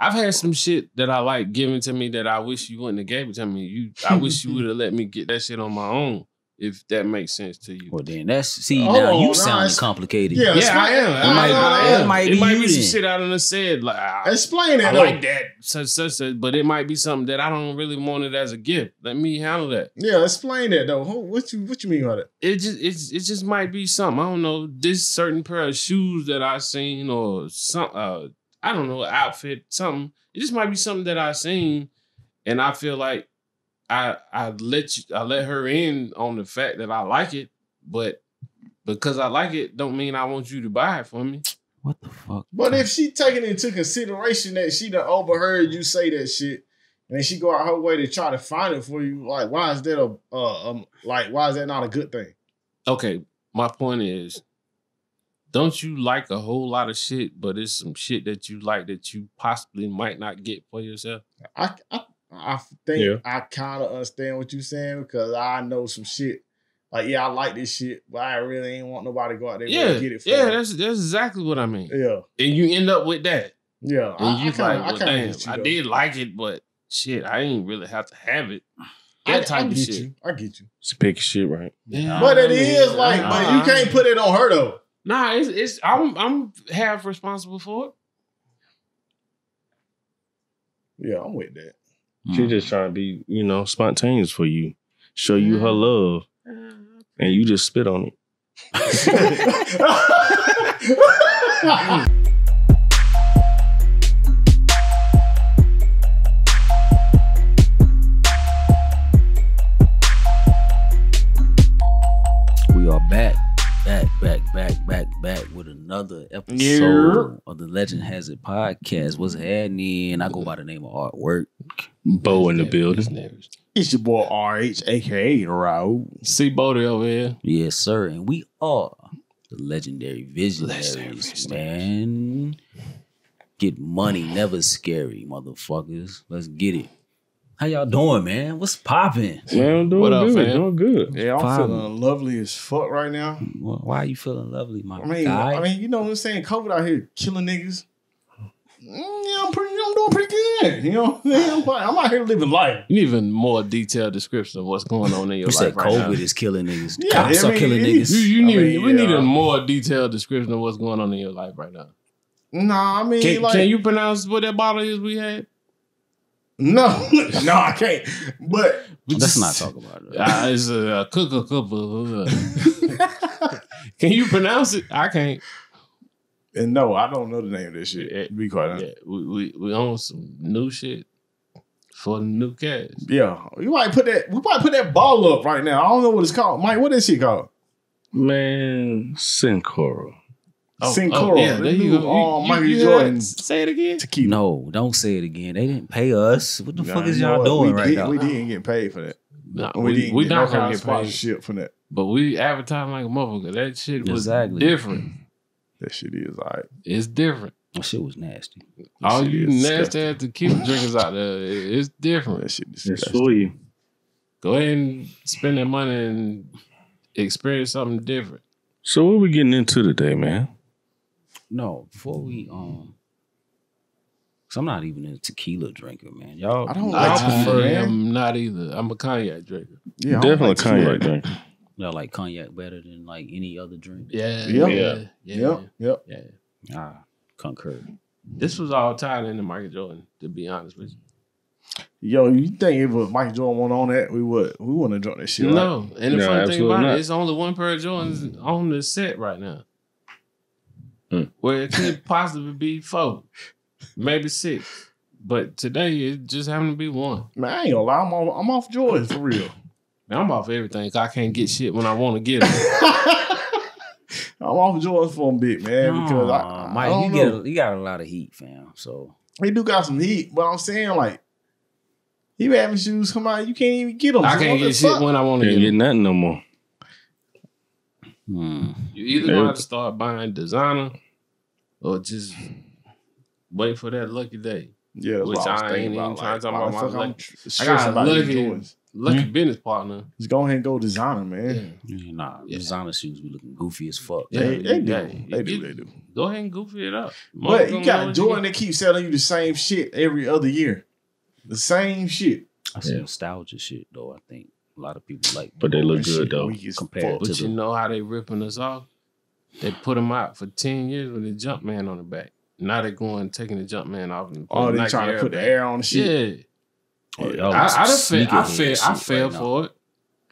I've had some shit that I like given to me that I wish you wouldn't have gave it to me. You, I wish you would have let me get that shit on my own. If that makes sense to you. Well, then that's see Oh, now you it's- sounding complicated. Yeah, Yeah, I am. It I, might- I it am. might it be might be some then. shit I done said. Like, I, Explain I that. though. like that, such, such, such, but it might be something that I don't really want it as a gift. Let me handle that. Yeah, explain that though. What you what you mean by that? It just, it's, it just might be something. I don't know. This certain pair of shoes that I seen, or some, uh, I don't know, outfit, something. It just might be something that I seen, and I feel like I, I let you, I let her in on the fact that I like it, but because I like it, don't mean I want you to buy it for me. What the fuck? But if she taking into consideration that she done overheard you say that shit, and she go out her way to try to find it for you, like why is that a uh, um like why is that not a good thing? okay, my point is, don't you like a whole lot of shit, but it's some shit that you like that you possibly might not get for yourself? I I, I think Yeah. I kind of understand what you're saying because I know some shit. Like yeah, I like this shit, but I really ain't want nobody to go out there Yeah, and get it for yeah, me. that's that's exactly what I mean. yeah, And you end up with that, yeah. and I, you I kinda, like, well, kinda damn, I though. did like it, but shit, I ain't really have to have it. I, That type I of get shit. you. I get you. It's picky shit, right? Yeah, But I mean, is like, but you can't put it on her though. Nah, it's it's I'm I'm half responsible for it. Yeah, I'm with that. She Mm. just trying to be, you know, spontaneous for you, show you her love, and you just spit on it. another episode Yeah. of the Legend Has It podcast. What's happening? I go by the name of Artwork. Bo in the This building. it's your boy RH, aka Raul. See Bodie over here. Yes, sir. And we are the legendary visionaries, Legendary visionaries. man. Get money, never scary, motherfuckers. Let's get it. How y'all doing, man? What's popping? Man, I'm doing What up, good. fam? Doing good. Yeah, I'm Fine. feeling lovely as fuck right now. Why are you feeling lovely, my I mean, guy? I mean, you know what I'm saying? COVID out here killing niggas. Mm, yeah, I'm pretty. I'm doing pretty good. You know, what I'm, saying? I'm, fine. I'm out here living life. You need even more detailed description of what's going on in your you life said right COVID now. is killing niggas. Yeah, Cops I are killing it- niggas. You, you I need mean, we need a more detailed description of what's going on in your life right now. Nah, I mean, Can, like, can you pronounce what that bottle is we had? No, no, I can't. But Let's just- not talk about it. Ah, it's a, a cook a couple. Can you pronounce it? I can't. and no, I don't know the name of this shit. Yeah. Be quite honest. Yeah, we, we we own some new shit for the new cast. Yeah, you might put that. We might put that ball up right now. I don't know what it's called. Mike, what is shit called? Man, Cincoro. Cincoro. yeah, the there you new, go. uh, You- Michael you hear Jordan? Say it again. tequila. No, don't say it again. They didn't pay us. What the Nah, fuck is you know y'all what? doing we right did, now? We didn't get paid for that. Nah, we, we, didn't we get not no gonna kind get of paid, sponsorship from that. but we advertise like a motherfucker. That shit was Exactly. different. That shit is alright. It's different. That shit was nasty. All you nasty disgusting. ass tequila drinkers out there, it's different. That shit is disgusting. for you. Go ahead and spend that money and experience something different. So what we getting into today, man? No, before we um, cause I'm not even a tequila drinker, man. Y'all, I don't I like tequila, man. am not either. I'm a cognac drinker. Yeah, Definitely like tequila. cognac drinker. y'all like cognac better than like any other drink. Yeah, Yeah. yeah, yeah, Yep, yep. yeah. Ah, concur. This was all tied into Michael Jordan, to be honest with you. Yo, you think if Michael Jordan went on that, we would we wouldn't have drunk that shit. right? No, and the No, funny thing about not. it, it's only one pair of Jordans on the set right now. Hmm. Where it could possibly be four, maybe six. But today it just happened to be one. Man, I ain't gonna lie, I'm off, I'm off Jordan for real. Man, I'm off everything. 'cause I can't get shit when I want to get it. I'm off Jordan for a bit, man, because I, Aw, I Mike, don't you know. get a, you got a lot of heat, fam. So he do got some heat, but I'm saying like he be having shoes come out, you can't even get them. I can't get shit when I want to get get nothing no more. Hmm. You either gonna have to start buying designer or just wait for that lucky day. Yeah, Which I was I thinking ain't about. even trying Like, to talk about my fuck I'm luck. tr- I stressing got about these lucky. Jordans. lucky Mhm. business partner. Just go ahead and go designer, man. Yeah, Nah, Yeah. designer shoes be looking goofy as fuck. Yeah, they, they do. yeah, they do. you- They do. Go ahead and goofy it up. But you got know Jordan what that keeps selling you the same shit every other year. The same shit. That's Yeah. nostalgia shit, though. I think a lot of people like. But they look good though. Compared fuck. to But you the- know how they ripping us off? They put them out for 10 years with a jump man on the back. Now they going taking the jump man off and Oh, they Nike trying to put the air on the shit. Yeah. Oh, y'all I, on some I, done fell, I, sneakerhead fell, I shit fell right now. for it.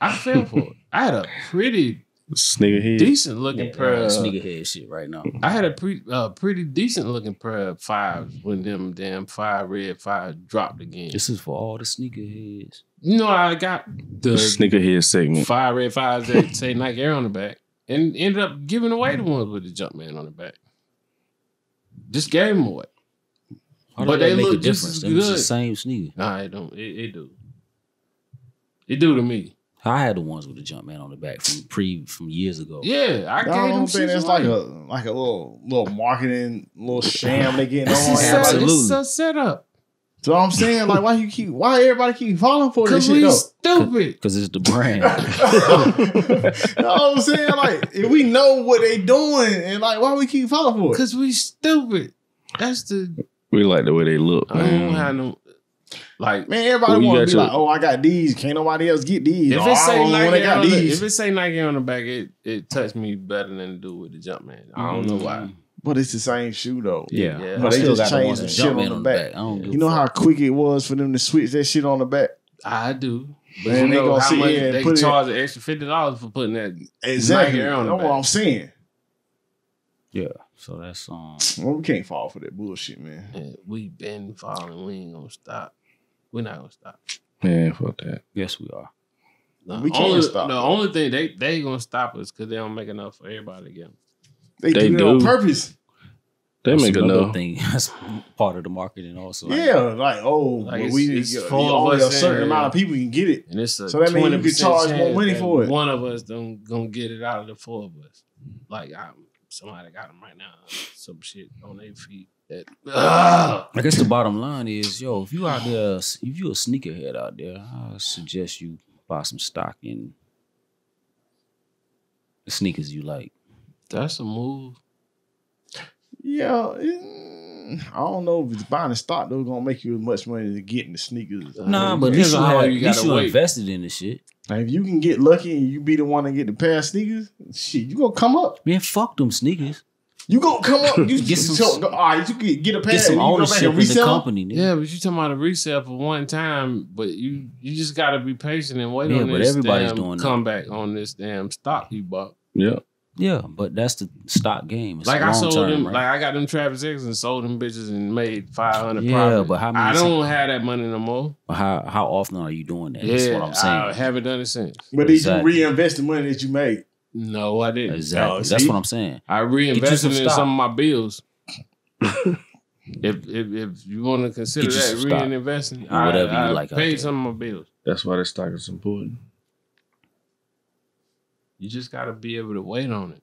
I fell for it. I had a pretty Sneakerhead. decent looking Yeah, pair of sneakerhead shit right now. I had a pre, uh, pretty decent looking pair of fives when them damn five red five dropped again. This is for all the sneakerheads. You know, I got the Sneakerhead segment. five red fives that say Nike Air on the back, and ended up giving away the ones with the Jumpman on the back. Just gave them away. How But they that make a look just difference? as Them is the same sneaker. Nah, it don't. It, it do. It do to me. I had the ones with the Jumpman on the back from pre from years ago. Yeah, I I gave them don't think shits that's like a like a little little marketing little sham they getting It's on. set, everybody. Absolutely. it's a setup. So I'm saying like why you keep why everybody keep falling for this Cause shit we though? stupid. Because it's the brand. you know what I'm saying? Like, if we know what they doing, and like, why we keep falling for it? Cause we stupid. That's the. We like the way they look, I don't have no. Like Man, everybody want to be your- like, oh, I got these. Can't nobody else get these. if oh, it say I Nike want got on the, these. if it say Nike on the back, it it touched me better than it do with the jump man. I don't know why. Mm. But it's the same shoe though. Yeah, Yeah. I But they still just got the changed the shit on Jumpman the on back. I don't You know how quick it was for them to switch that shit on the back. I do. But Man, you they know gonna how sit much here they put charge an extra fifty dollars for putting that. Exactly. Nike That's Air on the what back. I'm saying. Yeah, so that's um. Well, we can't fall for that bullshit, man. And we been falling. We ain't gonna stop. We're not gonna stop. Man, fuck that. Yes, we are. The We can't only, stop. The only thing they they gonna stop us because they don't make enough for everybody to again. They, They do it on purpose. They That's make another enough. thing. That's part of the marketing also. yeah, like oh, Like, well, it's- we it's you- four of only a certain here. amount of people can get it. And it's a So that means you could 20% charge more money for it. One of us don't gonna get it out of the four of us. Like I, somebody got them right now. Some shit on their feet. That Ugh. I guess the bottom line is, yo, if you out there, if you a sneakerhead out there, I suggest you buy some stock in the sneakers you like. That's a move. Yeah, it- I don't know if it's buying the stock though gonna make you as much money as getting the sneakers. Nah, but at least you, have, at you least you invested in the shit. Now, if you can get lucky and you be the one to get the pair of sneakers, shit, you gonna come up. Man, fuck them sneakers. You gonna come up. You Get get some- some. all right, you get get a pair. Get some and you go back ownership and in the company. Nigga. Yeah, but you talking about a resale for one time, but you you just gotta be patient and wait Yeah, on but this everybody's damn doing that. comeback on this damn stock you bought. Yeah. Yeah, but that's the stock game. It's like I sold term, them, right? like I got them Travis X and sold them bitches and made five hundred. Yeah, profit. but how many I don't have that money no more. But how how often are you doing that? Yeah, That's what I'm saying. I haven't done it since. But did Exactly. you reinvest the money that you made? No, I didn't. exactly. Oh, That's what I'm saying. I reinvested some in stock. some of my bills. if, if if you want to consider that reinvesting, Or whatever I, you I like out paid some of my bills. That's why the stock is important. You just got to be able to wait on it.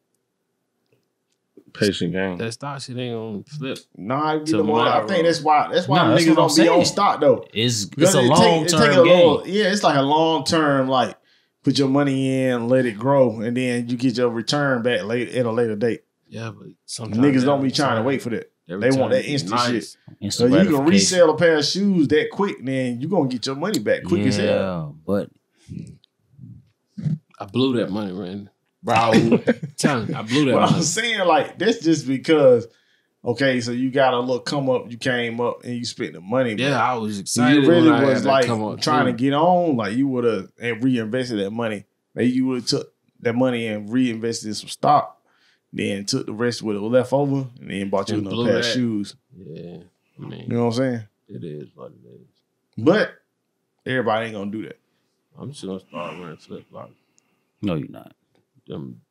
Patient game. That stock shit ain't gonna flip. Nah, you know what? I think that's why. That's why Nah, that's niggas don't I'm be on stock though. It's it's Because a it take- long it take term a game. little- yeah, it's like a long term. Like put your money in, let it grow, and then you get your return back late at a later date. Yeah, but sometimes Niggas don't be trying to wait for that. that They want that be instant shit. Instant So you can resell a pair of shoes that quick, then you gonna get your money back quick yeah, as hell. but I blew that money, Randy. Bro, telling I blew that But I'm saying like that's just because. Okay, so you got a little come up, you came up and you spent the money. Yeah, I was excited. you really when I was like trying to get on, like you would have and reinvested that money. Maybe you would have took that money and reinvested in some stock, then took the rest what was left over, and then bought you another pair of shoes. Yeah, I mean, You know what I'm saying? it is what it is. But everybody ain't gonna do that. I'm just gonna start wearing flip flops. No, you're not. Them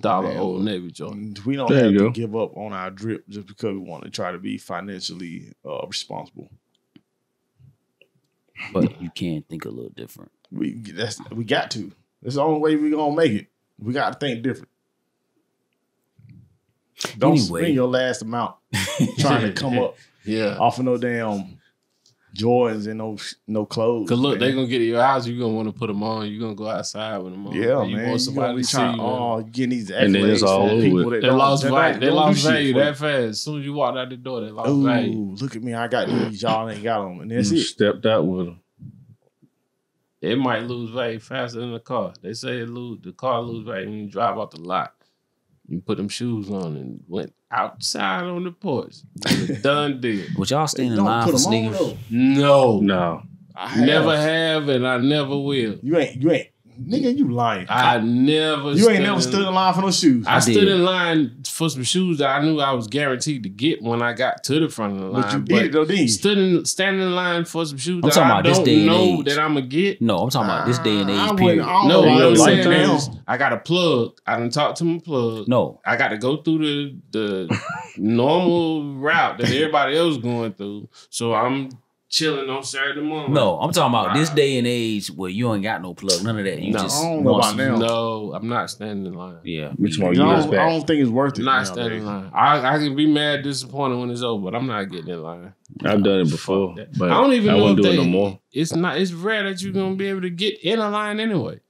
dollar Man, old navy joint. We don't There have you to go. give up on our drip just because we want to try to be financially uh, responsible. But you can think a little different. We that's we got to. That's the only way we gonna make it. We got to think different. Don't Anyway. spend your last amount trying to come up Yeah, off of no damn Jordans and no no clothes. Cause look, man. they gonna get to your house. You gonna want to put them on. You gonna go outside with them on. yeah, you man. want You somebody gonna to see trying, you. oh, you getting these And then it's all over people with. that they lost that value. They lost shit value that fast. As soon as you walked out the door, they lost value. Look at me! I got these. Y'all ain't got them, and that's You it. stepped out with them. It might lose value faster than the car. They say it lose the car lose value when you drive off the lot. You put them shoes on and went outside on the porch. It's a done deal. Would y'all stand in line put for 'em on, sneakers? No, No. I have. never have, and I never will. You ain't. You ain't. Nigga, you lying. I never. you ain't never stood in line for no shoes. I, I stood in line for some shoes that I knew I was guaranteed to get when I got to the front of the line. but you did it though, didn't you? stood in standing in line for some shoes I'm that talking I about this don't day and know age. that I'm gonna get. No, I'm talking about this day and age. wouldn't- Period. I don't No, know what I'm saying like that. is I got a plug. I done talked to my plug. No, I got to go through the the normal route that everybody else going through. So I'm chilling on Saturday morning. no, I'm talking about this day and age where you ain't got no plug, none of that. You No, just I don't know about now. no, I'm not standing in line. Yeah, Which one I you either. years don't. I don't think it's worth it. I'm not nowadays. standing in line. I, I can be mad, disappointed when it's over, but I'm not getting in line. I've done it before, but I don't even I know wouldn't if do it they, no more. It's not. It's rare that you're gonna be able to get in a line anyway.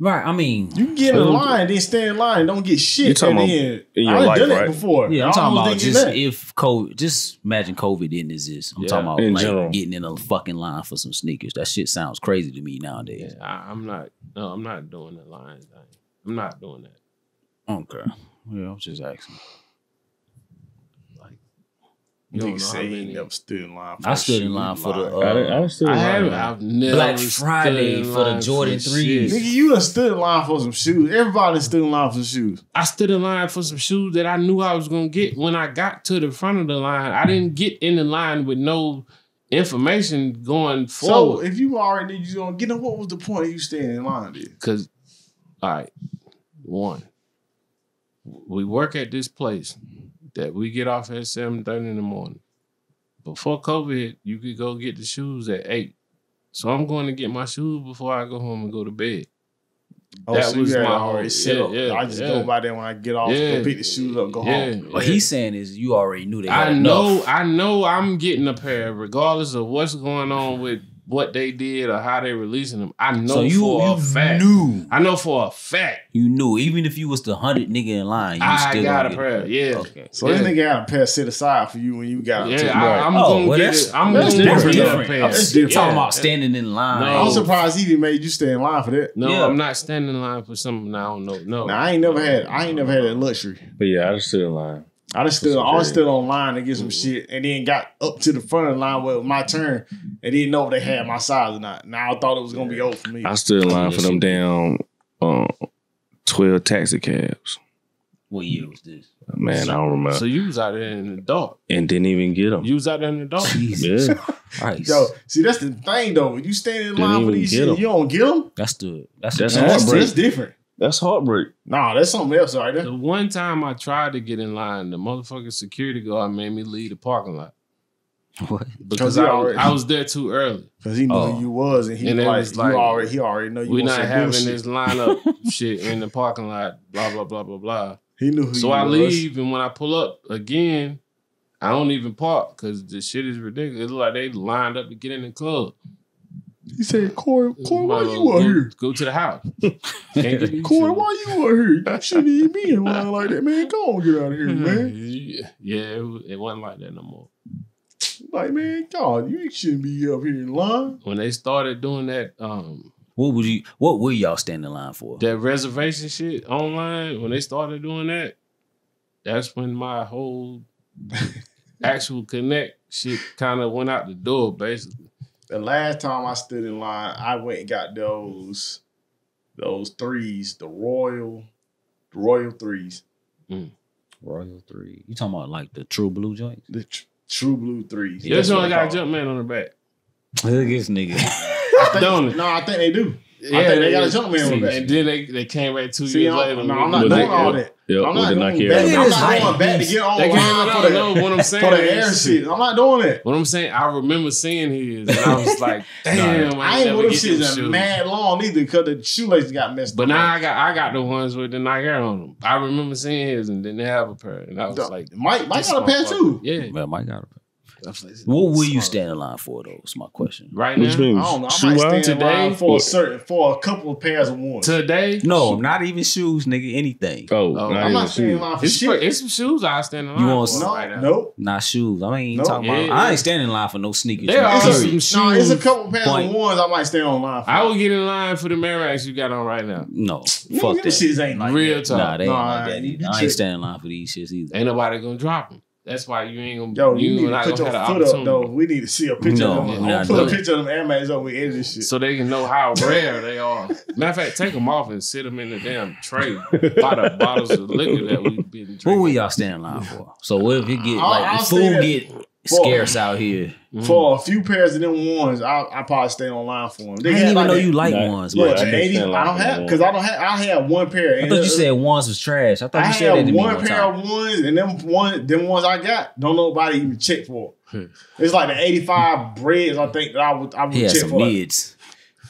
Right. I mean, You get in line, then stand in line, don't get You shit. talking at about the end. in your I done life, done right? it before. yeah, I'm talking about just that. if COVID, just imagine COVID didn't exist. I'm Yeah. talking about In like general. getting in a fucking line for some sneakers. That shit sounds crazy to me nowadays. Yeah, I, I'm not. No, I'm not doing the line thing. I'm not doing that. Okay. Yeah, I'm just asking. You don't Nigga say he many- ain't never stood in line for I stood in line for the, Lying. I, done- I done uh, stood in line. haven't. I've never Black stood Friday in for the Jordan for threes. Nigga, you done stood in line for some shoes. Everybody done stood in line for some shoes. I stood in line for some shoes that I knew I was gonna get when I got to the front of the line. I didn't get in the line with no information going forward. So if you already knew you was gonna get them, what was the point of you staying in line then? Cause, all right, one, we work at this place that we get off at seven thirty in the morning. Before COVID, you could go get the shoes at eight. So I'm going to get my shoes before I go home and go to bed. Oh, That so was you my already whole- set yeah, up. yeah, I just yeah. go by there when I get off, Yeah, go pick the shoes up, go yeah, home. What yeah. he's saying is you already knew they had I know, enough. I know I'm getting a pair, regardless of what's going on with what they did or how they releasing them. I know so you, for you a fact. You knew. I know for a fact. You knew. Even if you was the hundred nigga in line, you I still got gonna a get pair, yeah. Okay. So Yeah. this nigga had a pair set aside for you when you got Yeah, to I, I'm Oh, gonna well, get that's- it. I'm that's gonna different, get though. a pair. That's different. Talking about standing in line. No. I'm surprised he even made you stay in line for that. No, Yeah. I'm not standing in line for something I don't know. No, Now I ain't never had I ain't never had that luxury. But yeah, I just stood in line. I just stood some I was still online to get some shit and then got up to the front of the line where it was my turn and didn't know if they had my size or not. Now I thought it was gonna be over for me. I stood in line for them shit. damn um, twelve taxi cabs. What year was this? Man, I don't remember. So you was out there in the dark. and didn't even get them. You was out there in the dark. Jesus Yeah. Christ. Yo, see that's the thing though. When you stand in Didn't line for these get shit, 'em. you don't get them. That's the that's, That's the, That's, heartbreak. that's different. That's heartbreak. Nah, that's something else right there. The one time I tried to get in line, the motherfucking security guard made me leave the parking lot what? because I, was- already- I was there too early. Cause he knew Oh. who you was, and he And it was like, you already he already know you. We're not having bullshit. this lineup shit in the parking lot. Blah blah blah blah blah. He knew who So you I was. leave, and when I pull up again, I don't even park because the shit is ridiculous. It look like they lined up to get in the club. He said, Corey, Corey, why you well out here? Go to the house. Can't get these Corey, why you out here? You shouldn't even be in line like that, man. Go on, get out of here, man. Yeah, yeah, it, it wasn't like that no more. Like, man, God, you shouldn't be up here in line. When they started doing that, um, What would you? What were y'all standing in line for? that reservation shit online, when they started doing that, that's when my whole actual connect shit kind of went out the door, basically. The last time I stood in line, I went and got those those threes, the royal, the royal threes, mm. Royal Three. You talking about like the True Blue joints? the tr- true blue threes. Yeah, That's this what only got a jump man on the back. Look at this nigga. I think- Don't it? No, I think they do. I think they got a jump man on the back. And then they, they came back two See, years I'm, later. no, I'm not doing all that. Yep, I'm with not the going Nike back. Air. I'm not going back to get on They the line for the, no, what I'm saying for the air shit. I'm not doing that. What I'm saying, I remember seeing his, and I was like, "Damn, I ain't never with them shits shoes. mad long either because the shoelaces got messed But up. But now I got I got the ones with the Nike Air on them. I remember seeing his and didn't have a pair, and I was The- like, Mike, Mike got a pair too. Yeah, well, Mike got it. What will you stand in line for though? Is my question. right now? I don't know. I Shoe might out? stand in line Today? for a certain for a couple of pairs of ones. Today? No, not even shoes, nigga. Anything. Oh, Oh, not I'm even not standing in shoes. line for It's, shit. it's some shoes I stand in line You want for no, right now. nope. Not shoes. I ain't Nope. talking about. Yeah, I yeah. ain't standing in line for no sneakers. There man. are Period. some No, it's a shoes. couple pairs Point. of ones I might stand on line for. I will get in line for the Air Max you got on right now. No, Nigga, fuck them that. shits ain't like Real that. talk. Nah, they ain't Nah, like that you either. I trick. ain't standing in line for these shits either. Ain't nobody gonna drop them. That's why you ain't gonna. Yo, you, you need to not put your gonna foot up though. We need to see a picture No, of them. we're I'm not gonna put a it. picture of them Air Max up. We edit this shit. So they can know how rare they are. Matter of fact, take them off and sit them in the damn tray by the bottles of liquor that we've been drinking. What will y'all stand in line for? So what if it get I'll- like I'll the food get Boy. scarce out here? Mhm. for a few pairs of them ones, I I probably stay online for them. I They didn't even like know that- you like Nah, ones, Yeah, man. I the can't 80, I don't have because I don't have. I had one pair. I thought you said ones was trash. I thought I you said that had to me one one pair time. of ones, and them one, them ones I got, don't nobody even check for. It's like the eighty five breads. I think that I would I would He had check some for. mids.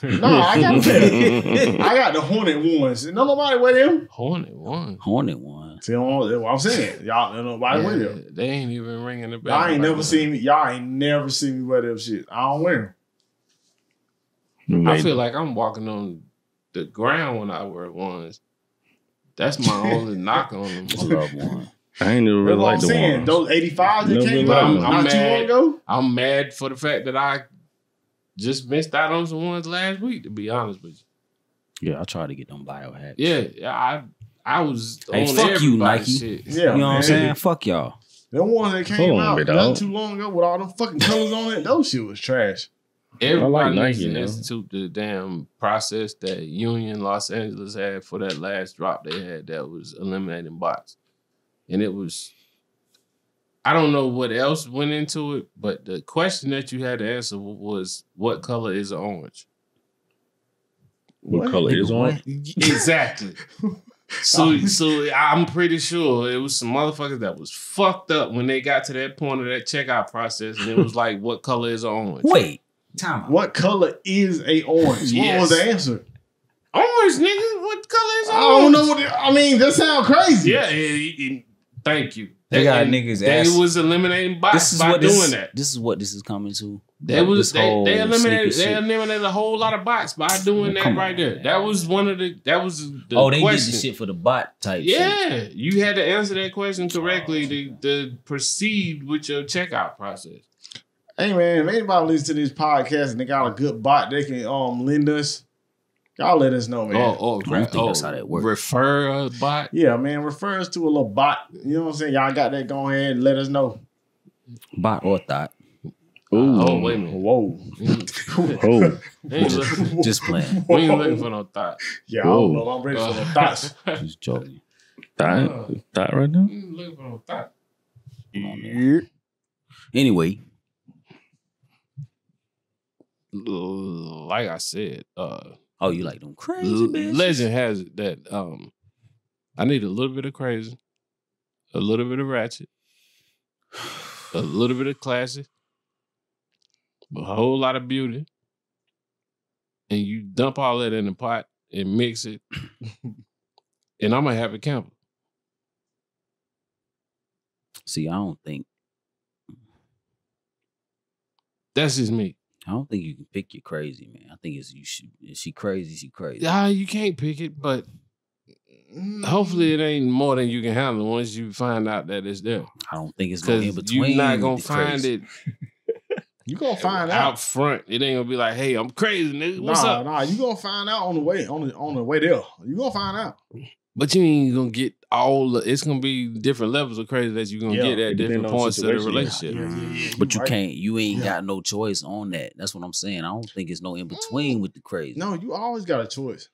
No, I got a pair. I got the Hornet ones. No nobody wear them. Hornet one. Hornet one. See, what I'm saying, y'all, don't nobody wear them. They ain't even ringing the bell. Y'all ain't right never now. seen me. Y'all ain't never seen me wear them shit. I don't wear them. I feel like I'm walking on the ground when I wear ones. That's my only knock on them. I love one. I ain't never That's really what the saying. ones. Those 85s that Never came liked out them. not I'm too long mad. ago. I'm mad for the fact that I just missed out on some ones last week. To be honest with you, Yeah, I tried to get them biohacks. yeah, yeah, I I was Hey, on fuck you, Nike. Shit. Yeah, You know what. I'm saying? Fuck y'all. Them ones that came Hold on, out big not dog. too long ago with all them fucking colors on it, those shit was trash. Everybody Nike, needs to though. institute the damn process that Union Los Angeles had for that last drop they had that was eliminating bots. And it was I don't know what else went into it, but the question that you had to answer was what color is orange? What, What? color is Nigga, on? what? Exactly. So oh. so I'm pretty sure it was some motherfuckers that was fucked up when they got to that point of that checkout process and it was like what color is orange? Wait. Time out. What color is a orange? What was the answer? Orange, nigga. What color is orange? I don't know what. It, I mean, that sound crazy. Yeah, it- it- thank you. They got and niggas They ass- was eliminating bots This is by what doing this, that. This is what this is coming to. They Like, was they, they eliminated they shit. eliminated a whole lot of bots by doing that Come right on, there. man. That was one of the that was the oh, they question. did the shit for the bot type shit. Yeah, you had to answer that question correctly to, to proceed with your checkout process. Hey man, if anybody listen to this podcast and they got a good bot they can um lend us, y'all let us know, man. Oh, oh, I don't think that's how that works. Refer a bot. Yeah, man, refer us to a little bot. You know what I'm saying? Y'all got that? Go ahead and let us know. Bot or thought. Ooh. Oh, wait a minute. Whoa. Oh, We ain't looking, Just playing. we ain't looking for no thought. Yeah, I don't know. I'm ready for the thoughts. Just joking. that, that right now? We ain't looking for no thought. Come on, man. Anyway, Like I said, uh, oh, you like them crazy L- bitches? legend has it that um I need a little bit of crazy, a little bit of ratchet, a little bit of classy, a whole lot of beauty, and you dump all that in the pot and mix it, and I'm gonna have a camper. See, I don't think That's just me. I don't think you can pick your crazy, man. I think it's you should if she crazy, she crazy. Yeah, you can't pick it, but hopefully it ain't more than you can handle once you find out that it's there. I don't think it's no in between. you're not gonna find crazy. it You gonna find out out. front. It ain't gonna be like, hey, I'm crazy, nigga. What's nah, up? nah, you gonna find out on the way on the on the way there. You gonna find out. But you ain't gonna get all. The, it's gonna be different levels of crazy that you're gonna Yeah, get at different depend on points of the relationship. Yeah, yeah, yeah, But you right. can't. You ain't Yeah. got no choice on that. That's what I'm saying. I don't think it's no in mm. between with the crazy. No, you always got a choice.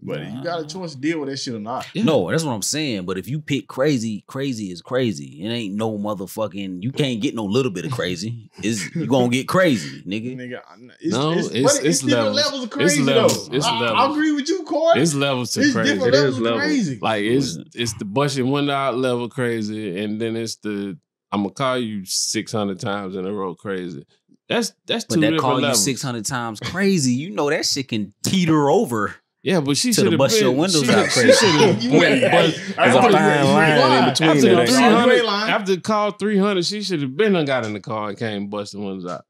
But you got a choice to deal with that shit or not. Yeah. No, that's what I'm saying. But if you pick crazy, crazy is crazy. It ain't no motherfucking. You can't get no little bit of crazy. Is you gonna get crazy, nigga? Nigga, it's, No, it's, it's- but it's different levels. levels of It's crazy levels. though. It's I, I agree with you, Corey. It's levels to It's crazy. different It levels is levels. crazy. Like it's it's the busting one out level crazy, and then it's the I'm gonna call you six hundred times in a row crazy. That's that's two But that different call you six hundred times crazy. You know that shit can teeter over Yeah, but she Till should to have bust been. your windows she, out she crazy. should You have ain't- bust. hey, There's a I'm fine telling you, line you in ain't between After the ain't three it? You ain't hundred, lying. after call three hundred, she should have been done got in the car and came busting ones out.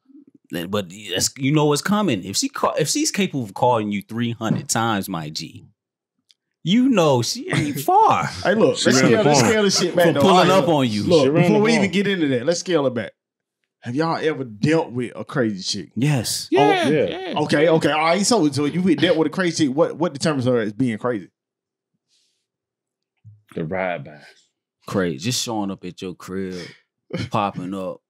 But you know what's coming. If she call, if she's capable of calling you three hundred times, my G, you know she ain't far Hey, look, She let's around the scale, let's scale this shit back. from though. pulling up on you. Look, before we even get into that, let's scale it back. Have y'all ever dealt with a crazy chick? Yes. Yeah, yeah. yeah. Okay, okay, all right. So, so you dealt with a crazy chick. What what determines her as being crazy? The ride by. Crazy. Just showing up at your crib, popping up,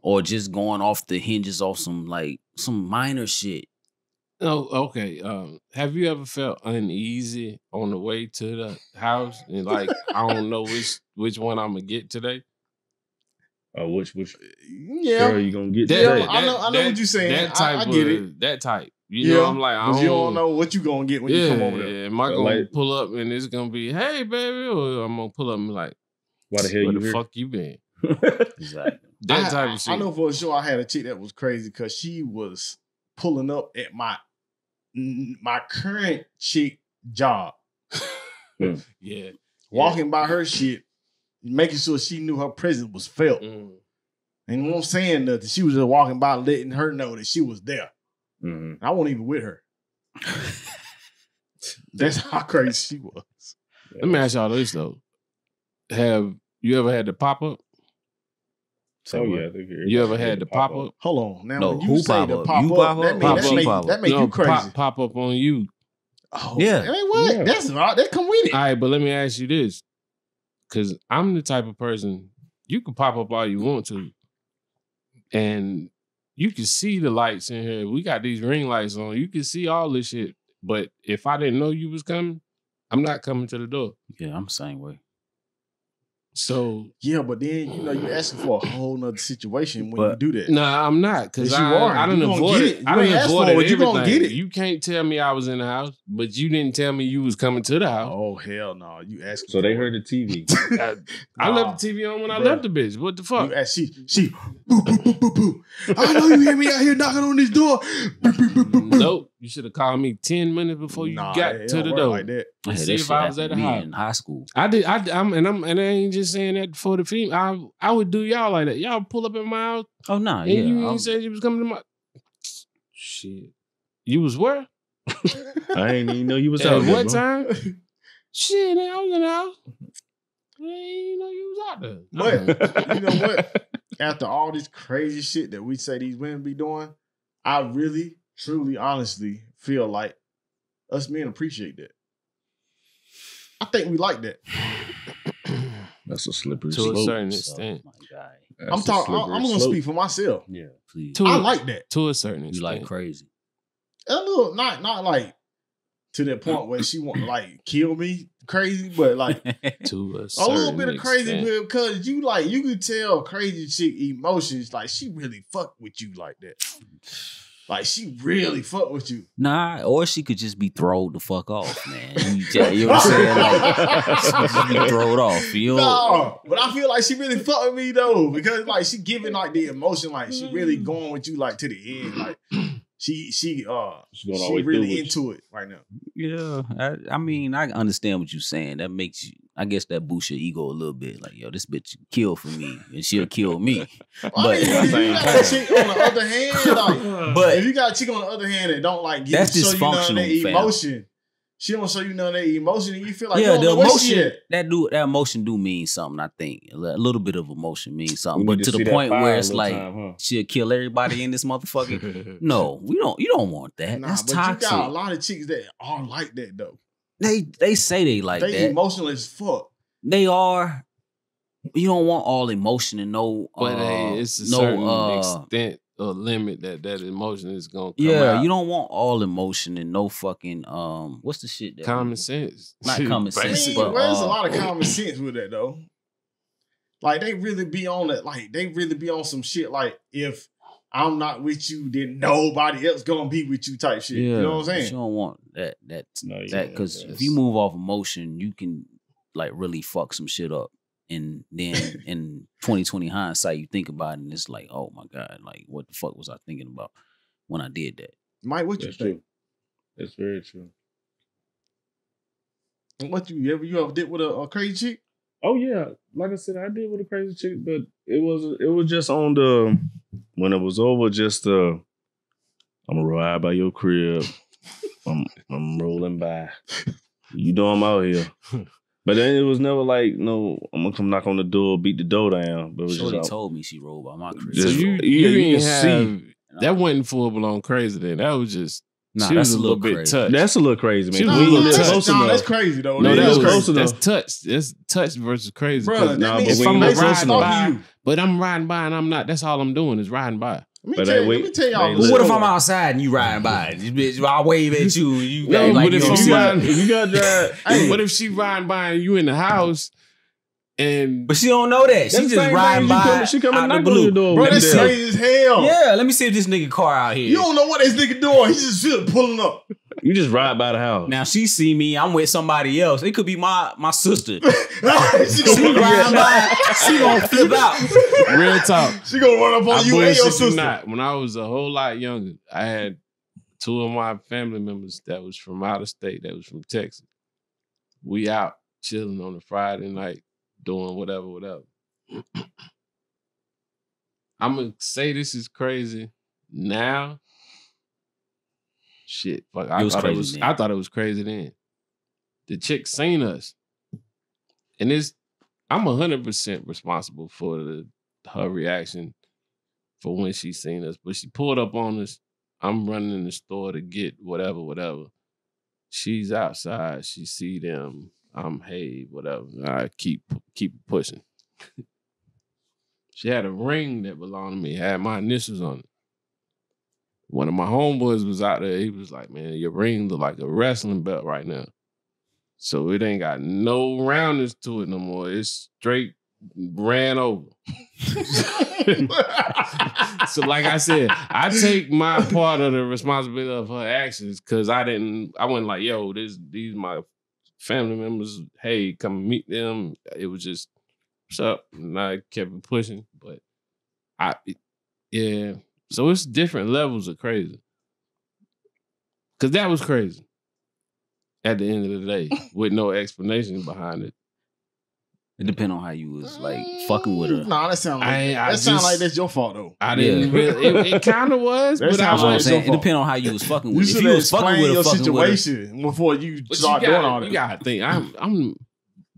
or just going off the hinges off some like some minor shit. Oh, okay. Um, have you ever felt uneasy on the way to the house and like I don't know which which one I'm gonna get today? Oh, which which Yeah, girl you gonna get That- today? Yeah, I know- I know what you're saying. That I- type I get of- it. That type. You yeah. know, I'm like, I don't, you don't know what you gonna get when yeah, you come over there. yeah. Am I Uh, gonna like- pull up and it's gonna be, hey baby, or I'm gonna pull up and be like, Why the hell where you the here? fuck you been? Exactly. That I, type of shit. I know for sure I had a chick that was crazy because she was pulling up at my my current chick job, Yeah. walking by her shit, making sure she knew her presence was felt. Mm. And you know what I'm saying nothing. She was just walking by, letting her know that she was there. Mhm. I wasn't even with her. That's how crazy she was. Let me ask y'all this though. Have you ever had to pop up? Oh yeah, I think You ever had to pop up? Hold on. Now, No, when you who say pop the up? pop You up, pop that up? mean, Pop that up. make, Pop that make no, you crazy. Pop, pop up on you. Oh, Yeah. Hey, what? Yeah. That's all right. That come with it. All right, but let me ask you this. Cause I'm the type of person you can pop up all you want to. And you can see the lights in here. We got these ring lights on. You can see all this shit. But if I didn't know you was coming, I'm not coming to the door. Yeah, I'm the same way. So yeah, but then you know you asking for a whole nother situation when But- you do that. nah, I'm not because Yes, you I, are. I don't avoid get it. it. I don't avoid it. it. You gonna get it. You can't tell me I was in the house, but you didn't tell me you was coming to the house. Oh hell no! You asking. So they heard the TV. I, I left the TV on when I Bruh. left the bitch. What the fuck? You ask, she she boo boo boo boo boo. I know you hear me out here knocking on this door. Boo, boo, boo, boo, boo. Nope. You should have called me 10 minutes before you Nah, got it to don't the door. like that. I had see that if I was at the me house. in high school. I did. I, I'm, and I'm, and I ain't just saying that for the female. I, I would do y'all like that. Y'all pull up at my house, Oh no, and yeah. you I'm- ain't oh. said you was coming to my. Shit, you was where? I ain't even know you was At out there. what time? Shit, I was in the house. I ain't know you was out there. But you know what? After all this crazy shit that we say these women be doing, I really, truly, honestly feel like us men appreciate that. I think we like that. That's a slippery To a slope. certain Oh, extent. my guy. That's I'm a talking. slippery I'm gonna slope. speak for myself. Yeah, please. To, I a- like that. to a certain You extent. like crazy. A little, not not like to that point where she want to like kill me crazy, but like to a, a little bit of crazy extent. because you like you could tell crazy chick emotions like she really fuck with you like that. Like she really fuck with you. Nah, or she could just be throwed the fuck off, man. You, just, you know what I'm saying? Like, she could just be throwed off. You know? No, but I feel like she really fuck with me though because like she giving like the emotion, like she really going with you like to the end, like she she uh She going all the way she really with into it right now. Yeah, I, I mean, I understand what you're saying. That makes you, I guess, that boosts your ego a little bit. Like, yo, this bitch kill for me, and she'll kill me. I But mean, at the if same you got a chick on the other hand, like But if you got a chick on the other hand that don't like give, That's show you none of that dysfunctional, fam. emotion, she don't show you none of that emotion, and you feel like yeah, you the know where she emotion that do that emotion do mean something. I think a little bit of emotion means something, but to see the point where it's like time, huh? she'll kill everybody in this motherfucker. No, we don't. You don't want that. Nah, That's but toxic. you got a lot of chicks that are like that though. They they say they like they that. emotional as fuck. they are. You don't want all emotion and no. But uh, hey, it's a no, certain uh, extent or limit that that emotion is gonna come Yeah, out. you don't want all emotion and no fucking um. What's the shit that common sense. Not common I sense, mean, but, there's a uh, lot of common sense with that though. Like they really be on it. Like they really be on some shit. Like if I'm not with you, then nobody else gonna be with you type shit. Yeah, you know what I'm saying? You don't want that. That No, you that because if you move off emotion, you can like really fuck some shit up. And then in 2020 hindsight, you think about it and it's like, oh my god, like what the fuck was I thinking about when I did that? Mike, what you That's think? true. That's very true. What you ever you ever did with a, a crazy chick? Oh yeah, like I said, I did with a crazy chick, but it was it was just on the when it was over. Just uh, I'm gonna ride by your crib. I'm I'm rolling by. You know I'm out here. But then it was never like no. I'm gonna come knock on the door, beat the door down. But it was Shorty just told me she rolled by my crib. So Just- you, yeah, you, you didn't can have that wasn't full blown crazy then. That was just Nah, she that's a a little little bit crazy. touched. that's a little crazy, man. She No, was we a little that's, touched. close no, that's crazy though. no, That that is was close that's enough. touch. That's touch versus crazy. Bro, 'Cause- that Nah, means but if I'm ain't basically close enough. stalking you. but I'm riding by and I'm not. That's all I'm doing is riding by. Let me, But tell, you- wait- let me tell y'all. hey, But what if I'm outside and you riding by? This bitch, I wave at you. You No, act like but you if you see got- me. if you got drive, Hey. What if she riding by and you in the house and But she don't know that. She just same riding thing. You by. come- she come and out the blue. door. Bro, Let that's crazy as hell. Yeah, let me see if this nigga car out here. You don't know what this nigga doing. He just feel pulling up. you just ride by the house. now she see me. I'm with somebody else. It could be my my sister. she She gonna riding by. She gonna flip out. real talk. She gonna run up I on you and your sister. not. When I was a whole lot younger, I had two of my family members that was from out of state, that was from Texas. We out chilling on a Friday night, doing whatever, whatever. I'm gonna say this is crazy now. Shit, fuck, I It was thought it was. then. I thought it was crazy then. The chick seen us, and it's. I'm hundred percent responsible for the her reaction for when she seen us. But she pulled up on us. I'm running in the store to get whatever, whatever. She's outside. She see them. I'm hey, whatever. I keep keep pushing. she had a ring that belonged to me. Had my initials on it. One of my homeboys was out there. He was like, "Man, your ring look like a wrestling belt right now." So it ain't got no roundness to it no more. It's straight ran over. so like I said, I take my part of the responsibility of her actions because I didn't. I wasn't like, yo, this these my family members. Hey, come meet them. It was just what's up, and I kept pushing. But I, yeah. So it's different levels of crazy. Cause that was crazy. At the end of the day, with no explanation behind it. It depend on how you was like fucking with her. Mm, nah, that sound like I- I that sound just- like that's your fault though. I didn't Yeah. really. It, it kind of was, That but I sounds That's what I'm like was. it's your saying. It fault. depend on how you was fucking You with. her. If should you have was fucking with your her, fucking with her. situation before you But you start doing all got that. you gotta think. I'm I'm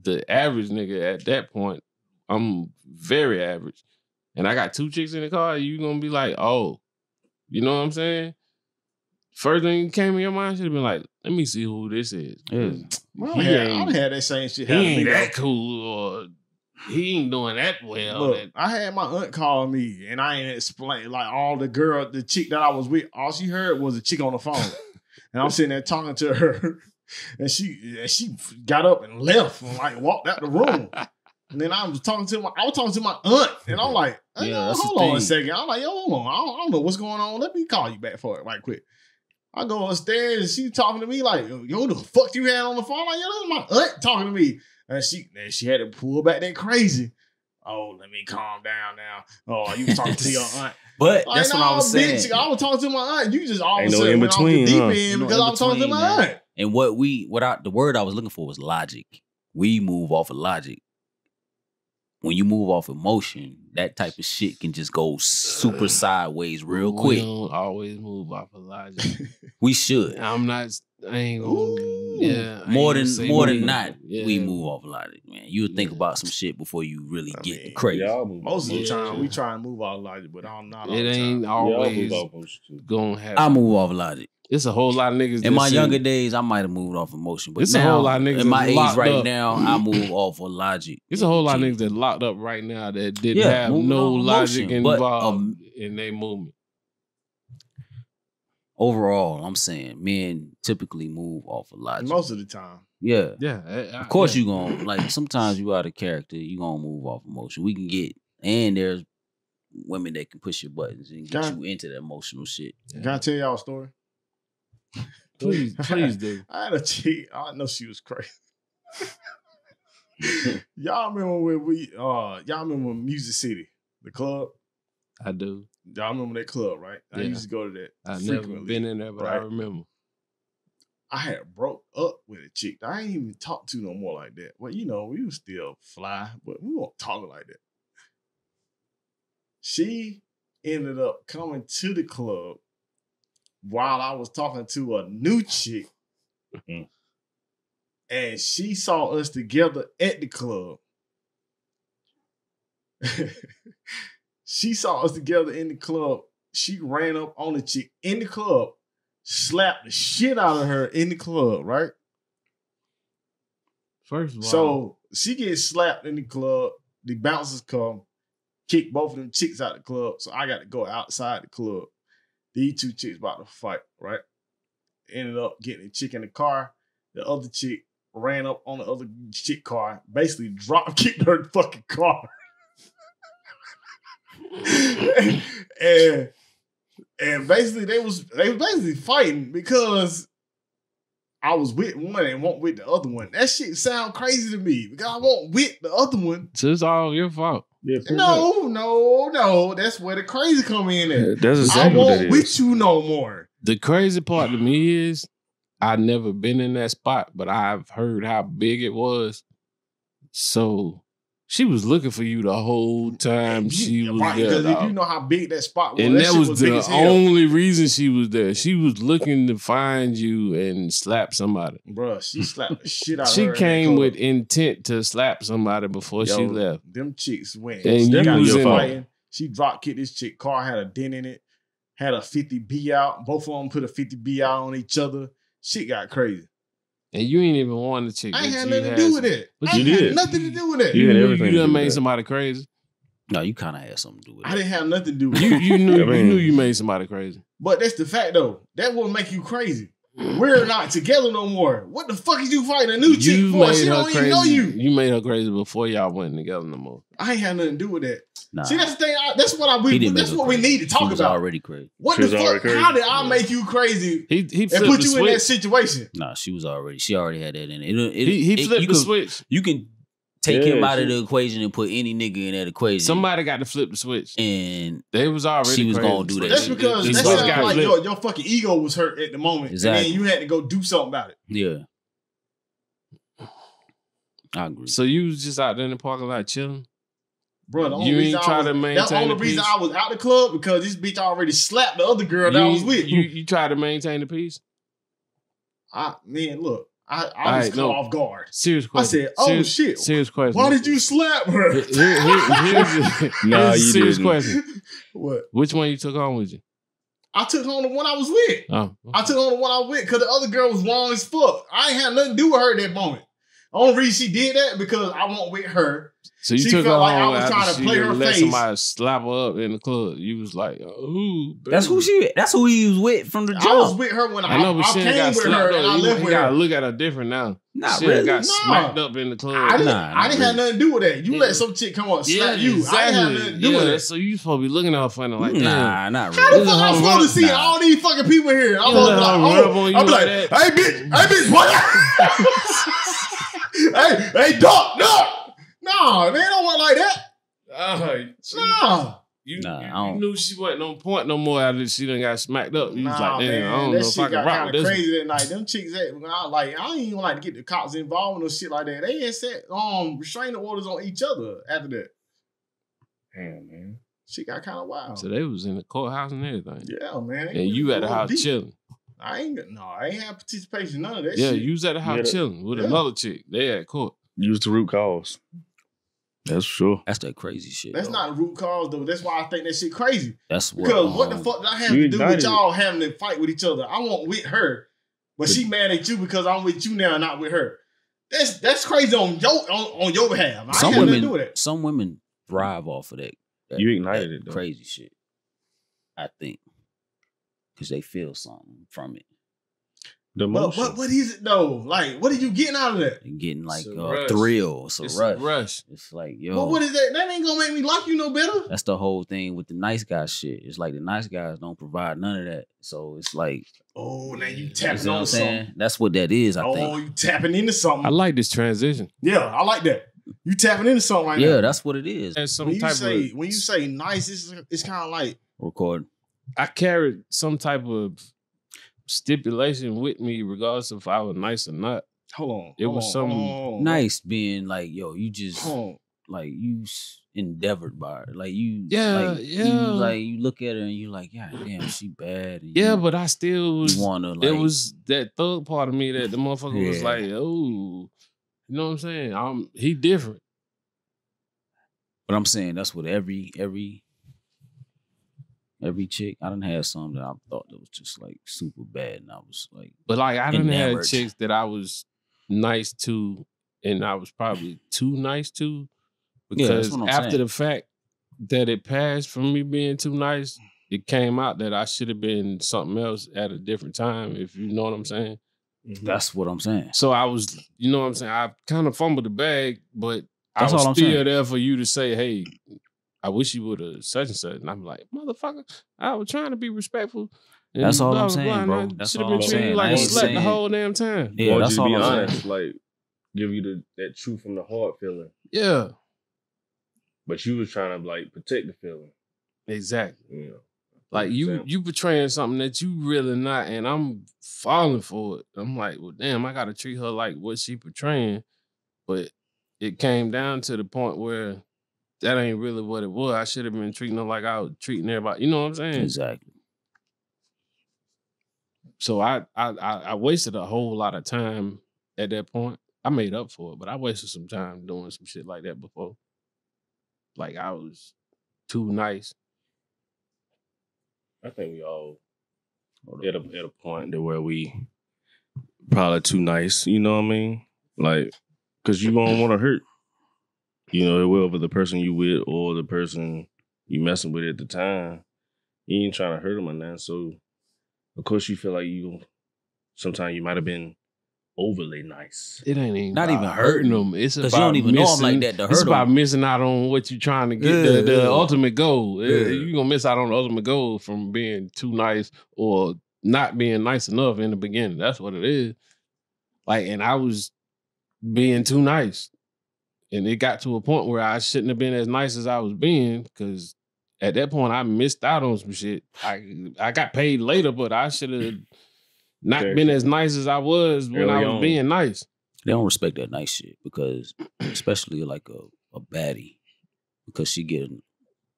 the average nigga at that point. I'm very average, and I got two chicks in the car. You gonna be like, oh, you know what I'm saying? First thing that came in your mind should have been like, let me see who this is. Yeah. Well, I had, I ain't- had that same shit He happen. ain't that cool, or he ain't doing that well. Look, that- I had my aunt call me, and I ain't explain like all the girl, the chick that I was with. All she heard was a chick on the phone, and I'm sitting there talking to her, and she and she got up and left and like walked out the room. And then I was talking to my, I was talking to my aunt, and I'm like, hey, Yeah, the hold on a second. I'm like, yo, hold on, I don't, I don't know what's going on. Let me call you back for it right quick. I go upstairs, and she talking to me like, yo, the fuck you had on the phone? I'm like, yo, that's my aunt talking to me. And she and she had to pull back that crazy. Oh, let me calm down now. Oh, you talking to your aunt. But Like, that's what I nah, was saying. I was talking to my aunt. You just all Ain't of a no sudden went off the in-between, deep huh? end No because I was talking to my man. aunt. And what we what I the word I was looking for was logic. We move off of logic. When you move off emotion, that type of shit can just go super uh, sideways real We quick. don't always move off of logic. We should. I'm not. I ain't gonna. Ooh. Yeah, I More ain't than gonna more than not, we move off a logic, man. You would think Yeah. about some shit before you really I get mean, crazy. Most of the Yeah. time, we try and move all logic, but I'm not all It the ain't time. Y'all always move off gonna happen. I move off logic. It's a whole lot of niggas. In my say- younger days, I might have moved off emotion, but It's a whole lot of niggas in my age right up. now, I move off of logic. It's a whole lot of Gee. niggas that locked up right now that didn't Yeah, have no logic emotion, but, involved um, in their movement. Overall, I'm saying men typically move off of logic. Most of the time. yeah. Yeah, Of course you gonna like sometimes you out of character, you gonna move off emotion. We can get and there's women that can push your buttons and get Can I- you into the emotional shit. Can I tell y'all a story? Please, please do. I had a chick. I know she was crazy. y'all remember when we uh y'all remember Music City, the club? I do. Y'all remember that club, right? I used to go to that I've never frequently. been in there, but I remember. I had broke up with a chick that I ain't even talk to no more like that. Well, you know, we was still fly, but we won't talk like that. She ended up coming to the club while I was talking to a new chick. Mhm. and she saw us together at the club. she saw us together in the club. She ran up on the chick in the club, slapped the shit out of her in the club, right? First of all, So she gets slapped in the club. The bouncers come, kick both of them chicks out of the club. So I got to go outside the club. These two chicks about to fight, right? Ended up getting the chick in the car. The other chick ran up on the other chick car, basically drop kicked her fucking car. and and basically they was they was basically fighting because I was with one and won't with the other one. That shit sound crazy to me because I won't with the other one. so it's all your fault. Yeah, prove No, no, no. That's where the crazy come in. that. At. That's I exactly what won't that with is. you no more. The crazy part to me is I've never been in that spot, but I've heard how big it was. So she was looking for you the whole time she Yeah, was right, there. because if you know how big that spot was, and that, that was, was the only reason she was there. She was looking to find you and slap somebody. Bruh, she slapped the shit out of She her. in that came with intent to slap somebody before she left. Them chicks went. And she you was in fighting. She drop kicked this chick. Car had a dent in it. Had a 50 B out. Both of them put a 50 B out on each other. Shit got crazy. And you ain't even want the chick. I ain't had nothing to do with it. But I you ain't had did. nothing to do with it. You You, had you, everything to do done made somebody crazy. No, you kind of had something to do with it. I didn't have nothing to do with You it. you knew I you knew you made somebody crazy. But that's the fact though. That will make you crazy. We're not together no more. What the fuck is you fighting a new chick You for? made She her don't crazy. even know you. You made her crazy before y'all went together no more. I ain't had nothing to do with that. Nah, See, that's the thing. I, that's what I we, that's make her what we need to talk she was about. already crazy. what She the was fuck? crazy. How did I Yeah. make you crazy He he and put the you in that situation? Nah, she was already. She already had that in it. it, it He he it- flipped the can, switch. You can take Yeah, him out of the equation and put any nigga in that equation. Somebody got to flip the switch. and They was already. She was crazy. gonna do that That's because The that sounds like flipped. your, your fucking ego was hurt at the moment, Exactly. and then you had to go do something about it. yeah, I agree. So you was just out there in the parking lot chilling. Bro, the only You ain't reason I try was, to that's the only the reason peace? I was out the club because this bitch already slapped the other girl that I was with. You you try to maintain the peace. I man, look, I, I was Alright, caught no. off guard. Serious question. I said, "Oh serious, shit, Serious question. why did you slap her?" Here- here- Nah, you serious didn't. question. what? Which one you took on with you? I took on the one I was with. Oh, I took on the one I was with because the other girl was wrong as fuck. I ain't had nothing to do with her at that moment. Only reason she did that because I went with her. so you she took her felt like I home was trying to she play her let face. somebody slap her up in the club. You was like, ooh, that's who she. That's who he was with from the I was with her when I, I know, but I she came got with her and I You- left you with gotta her. look at her different now. Not she really. got Nah. smacked up in the club. I didn't, Nah, I didn't have nothing to do with that. You Yeah. let some chick come up and yeah, slap you. exactly. I ain't have nothing to do yeah, with it. So you supposed to be looking at her funny like, damn. nah, not really. How the fuck I'm how supposed to see nah. all these fucking people here? I'm You supposed to be like, her rub oh, on you I'm like like, hey bitch, hey bitch, what? hey, hey, dog, dog. Nah, they don't want like that. Uh, Nah. you, Nah, you, I don't- you knew she wasn't on point no more after she done got smacked up. You was Nah, like, damn, man, I don't that know if shit I can got rock kind with of this. crazy that night. Them chicks, that, I, like, I ain't even like to get the cops involved in no shit like that. They ain't set um restraining orders on each other after that. Damn, man. She got kind of wild. So they was in the courthouse and everything. yeah, man. And you at the house chilling. I ain't got- no, I ain't have participation none of that Yeah, shit. you was at the house Yeah, chilling with yeah. another chick. They at court. Use the root cause. That's for sure. That's that crazy shit. That's though. not the root cause though. That's why I think that shit crazy. That's what. Because what the um, fuck did I have to do with y'all having to fight with each other? I want with her, but she mad at you because I'm with you now, and not with her. That's that's crazy on your on, on your behalf. I Some ain't had to women, do that. some women thrive off of that. that You ignited that it, though. Crazy shit. I think because they feel something from it. The But emotion. what what is it though? Like, what are you getting out of that? and getting like It's a a rush. thrill. It's a It's rush. a rush. It's like yo. But what is that? That ain't gonna make me like you no better. that's the whole thing with the nice guy shit. It's like the nice guys don't provide none of that. So it's like Oh, now you you tapping know on I'm something. That's what that is. I Oh, think. Oh, you tapping into something. I like this transition. yeah, I like that. You tapping into something right yeah, now. that's what it is. There's some when you type say of when you say nice, it's it's kind of like Record. I carried some type of stipulation with me, regardless if I was nice or not. Hold on. It hold was on, some on. Nice being like, yo, you just like you endeavored by her. Like you Yeah, like, yeah. You, like you look at her and you like, yeah, damn, she bad. And Yeah, you, but I still was. wanna like it was that thug part of me that the motherfucker was like, oh, you know what I'm saying? I'm he different. But I'm saying that's what every every every chick I done had some that I thought that was just like super bad, and I was like, But like I didn't have chicks that I was nice to, and I was probably too nice to, because what I'm after saying. the fact that it passed from me being too nice, it came out that I should have been something else at a different time. If you know what I'm saying. Mm-hmm. that's what I'm saying. So I was, you know what I'm saying. I kind of fumbled the bag, but That's I was all I'm still saying. there for you to say, "Hey, I wish you would have such and such." And I'm like, "Motherfucker, I was trying to be respectful." and That's all I'm saying, bro. I That's should have all been I'm treating saying. like I a ain't slut the whole damn time. Yeah, Want that's you to all be I'm saying. honest, like give you the that truth from the heart feeling. Yeah, But you was trying to like protect the feeling. exactly. You know. Like you, Saying. you betraying something that you really not, and I'm falling for it. I'm like, well, damn, I gotta treat her like what she portraying, but it came down to the point where that ain't really what it was. I should have been treating her like I was treating everybody. You know what I'm saying? Exactly. So I, I, I, I wasted a whole lot of time at that point. I made up for it, but I wasted some time doing some shit like that before. Like I was too nice. I think we all at a at a point to where we probably too nice. You know what I mean? Like, cause you don't want to hurt. You know, whether the person you with or the person you messing with at the time, you ain't trying to hurt them or nothing. So, of course, you feel like you. Sometimes you might have been overly nice. It ain't even Not even hurting hurting them. It's Because about you don't even know them like missing- that to It's hurt about them. missing out on what you're trying to get. Yeah, the the yeah. ultimate goal. Uh, Yeah. You're gonna miss out on the ultimate goal from being too nice or not being nice enough in the beginning. That's what it is. Like, and I was being too nice. And it got to a point where I shouldn't have been as nice as I was being because at that point I missed out on some shit. I I got paid later, but I should have not Very been true. as nice as I was when Early I was on. being nice. They don't respect that nice shit because, especially like a, a baddie, because she getting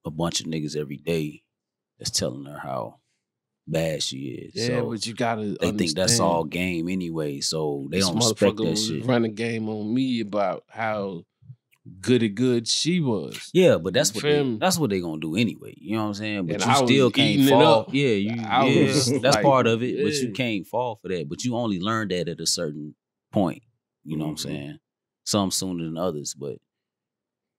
a bunch of niggas every day that's telling her how bad she is. Yeah, so but you gotta. they think that's all game anyway. So they This don't respect that was shit. running game on me about how goody good she was. Yeah, but that's what they, that's what they gonna do anyway. You know what I'm saying? But And you I still can't it fall. up. Yeah, you yeah, that's like, part of it. But you can't fall for that. But you only learn that at a certain point. You know Mm-hmm. what I'm saying? Some sooner than others, but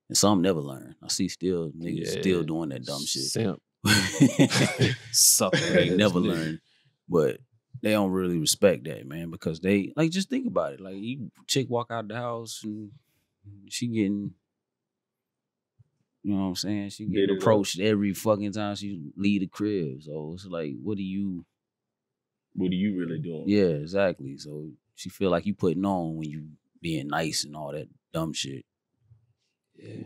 and some never learn. I see still niggas still doing that dumb shit. Simp. Sucker. They never nigga. learn. But they don't really respect that, man, because they like just think about it. Like you chick walk out the house and she getting you know what I'm saying? She Get getting it up. approached every fucking time she leave the crib. So it's like, what do you What are you really doing? Yeah, exactly. So she feel like you putting on when you being nice and all that dumb shit. Yeah.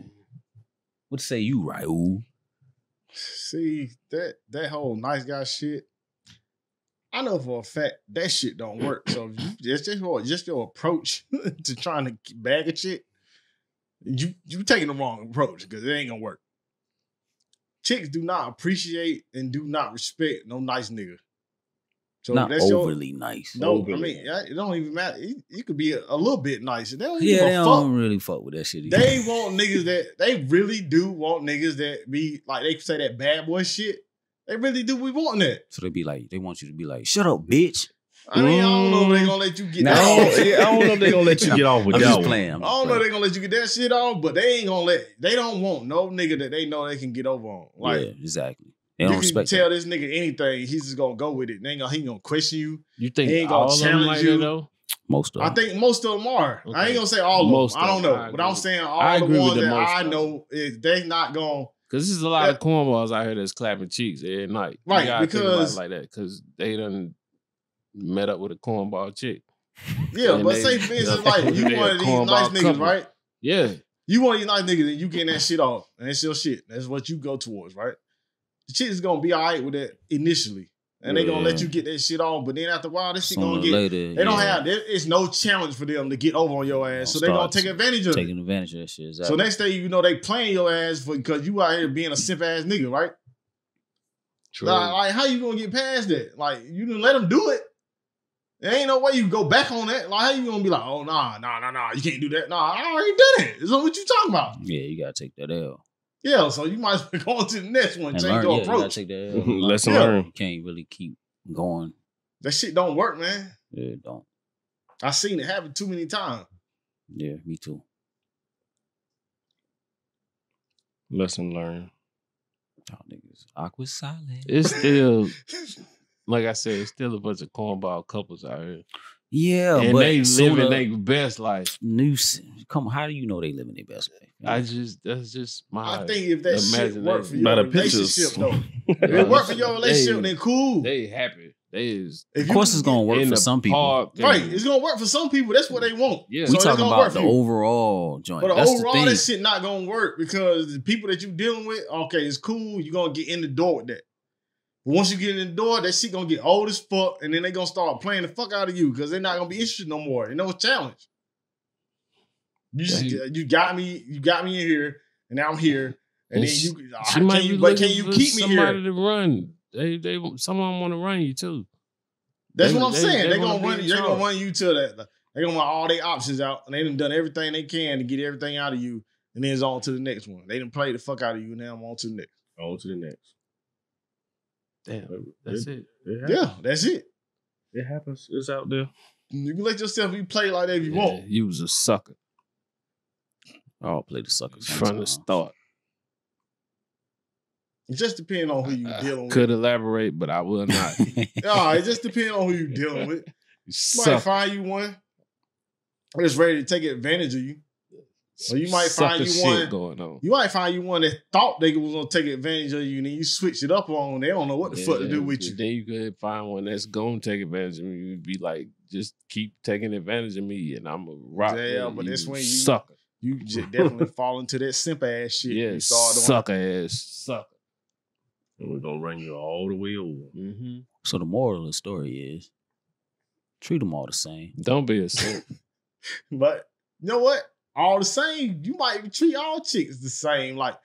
What say you, Raul? See that that whole nice guy shit. I know for a fact that shit don't work. So if you, just just your just your approach to trying to bag a shit, you you taking the wrong approach because it ain't gonna work. Chicks do not appreciate and do not respect no nice nigga. So Not that's your overly nice. no. I Overly mean, it don't even matter. You, you could be a, a little bit nice. They don't Yeah, give they fuck. don't really fuck with that shit. either. They want niggas that they really do want niggas that be like they say that bad boy shit. They really do. We want that. so they be like, they want you to be like, shut up, bitch. I mean, I don't know if they Mm. gonna let you get Nah, that. I don't, yeah, I don't know if they're gonna let you get off with I'm that just one. playing. I'm I don't know if playing. they gonna let you get that shit off, but they ain't gonna let. They don't want no nigga that they know they can get over on. Like yeah, exactly. They you don't can respect tell that. this nigga anything, he's just gonna go with it. They ain't gonna he ain't gonna question you. You think He ain't gonna all challenge like you. though? Most of I think most of them are. I ain't gonna say all of Most them. I don't know, I but I'm saying all I the agree with ones the that most I know is they not gonna. Because there's a lot Yeah. of cornballs out here that's clapping cheeks every night. You Right, gotta think about it because- like that because they done met up with a cornball chick. Yeah, And but they- say for instance, yeah, like you they one of these nice niggas, couple. right? Yeah, You one of these nice niggas and you getting that shit off, and it's your shit. That's what you go towards, right? The shit is gonna be all right with that initially. and they gonna let you get that shit on. But then after a while, this shit Sooner gonna get. later, They don't yeah, have. There, it's no challenge for them to get over on your ass, so Gonna they gonna take advantage of it. taking advantage of that shit. So next thing you know, they playing your ass for because you out here being a simp ass nigga, right? True. Like, like, how you gonna get past that? Like you didn't let them do it. There ain't no way you go back on that. Like how you gonna be like, oh nah, nah, nah, nah, you can't do that. Nah, I already done it. Is that what you talking about? yeah, you gotta take that L Yeah, so you might as well go on to the next one, and change learn. your Yeah, you gotta approach. take that L. Lesson Yeah. learned. You can't really keep going. That shit don't work, man. Yeah, don't. I seen it happen too many times. Yeah, me too. Lesson learned. Y'all niggas awkward silent. It's still, like I said, it's still a bunch of cornball couples out here, Yeah, and but they living their best life. Noose. Come on, how do you know they living their best life? I just that's just my. I think if that shit work for imagination. By your the pictures. relationship, though, if it work for your relationship, then cool. They happy. They is If of course, it's gonna work for some people. park Right, it's gonna work for some people. That's what they want. Yeah. So we talking about the overall joint. But That's overall, the thing. that shit not gonna work because the people that you dealing with, okay, it's cool. You're gonna get in the door with that. But once you get in the door, that shit gonna get old as fuck, and then they gonna start playing the fuck out of you because they're not gonna be interested no more. You know, it's challenge. You just you got me, you got me in here, and now I'm here, and, And then she- you, She I might can you, but can you keep me here? somebody to run. They they some of them want to run you too. That's They- what I'm they- saying. they They, are wanna gonna run. They're gonna run you to that. They're gonna want all their options out, and they done done everything they can to get everything out of you, and then it's on to the next one. They didn't play the fuck out of you, and now I'm on to the next. On to the next. Damn, that's it. It happens. Yeah, that's it. It happens. It's out there. You can let yourself be played like that if you Yeah, want. you was a sucker I'll play the sucker from the start. It just depends on who you I dealing with. could elaborate, but I will not. Nah, it just depends on who you dealing with. You You might suck. find you one that's ready to take advantage of you. Or you might find you shit one- going on. You might find you one that thought they was gonna take advantage of you, and then you switch it up on. They don't know what the fuck to do with you. Then you could find one that's gonna take advantage of me. You'd be like, just keep taking advantage of me, and I'm a rock. Yeah, with but that's when you- sucker. You just definitely fall into that simp ass shit. Yeah, you start doing sucker ass sucker. And we're gonna run you all the way over. Mm-hmm. so the moral of the story is treat them all the same. Don't be a simp. But you know what? All the same, you might treat all chicks the same. Like,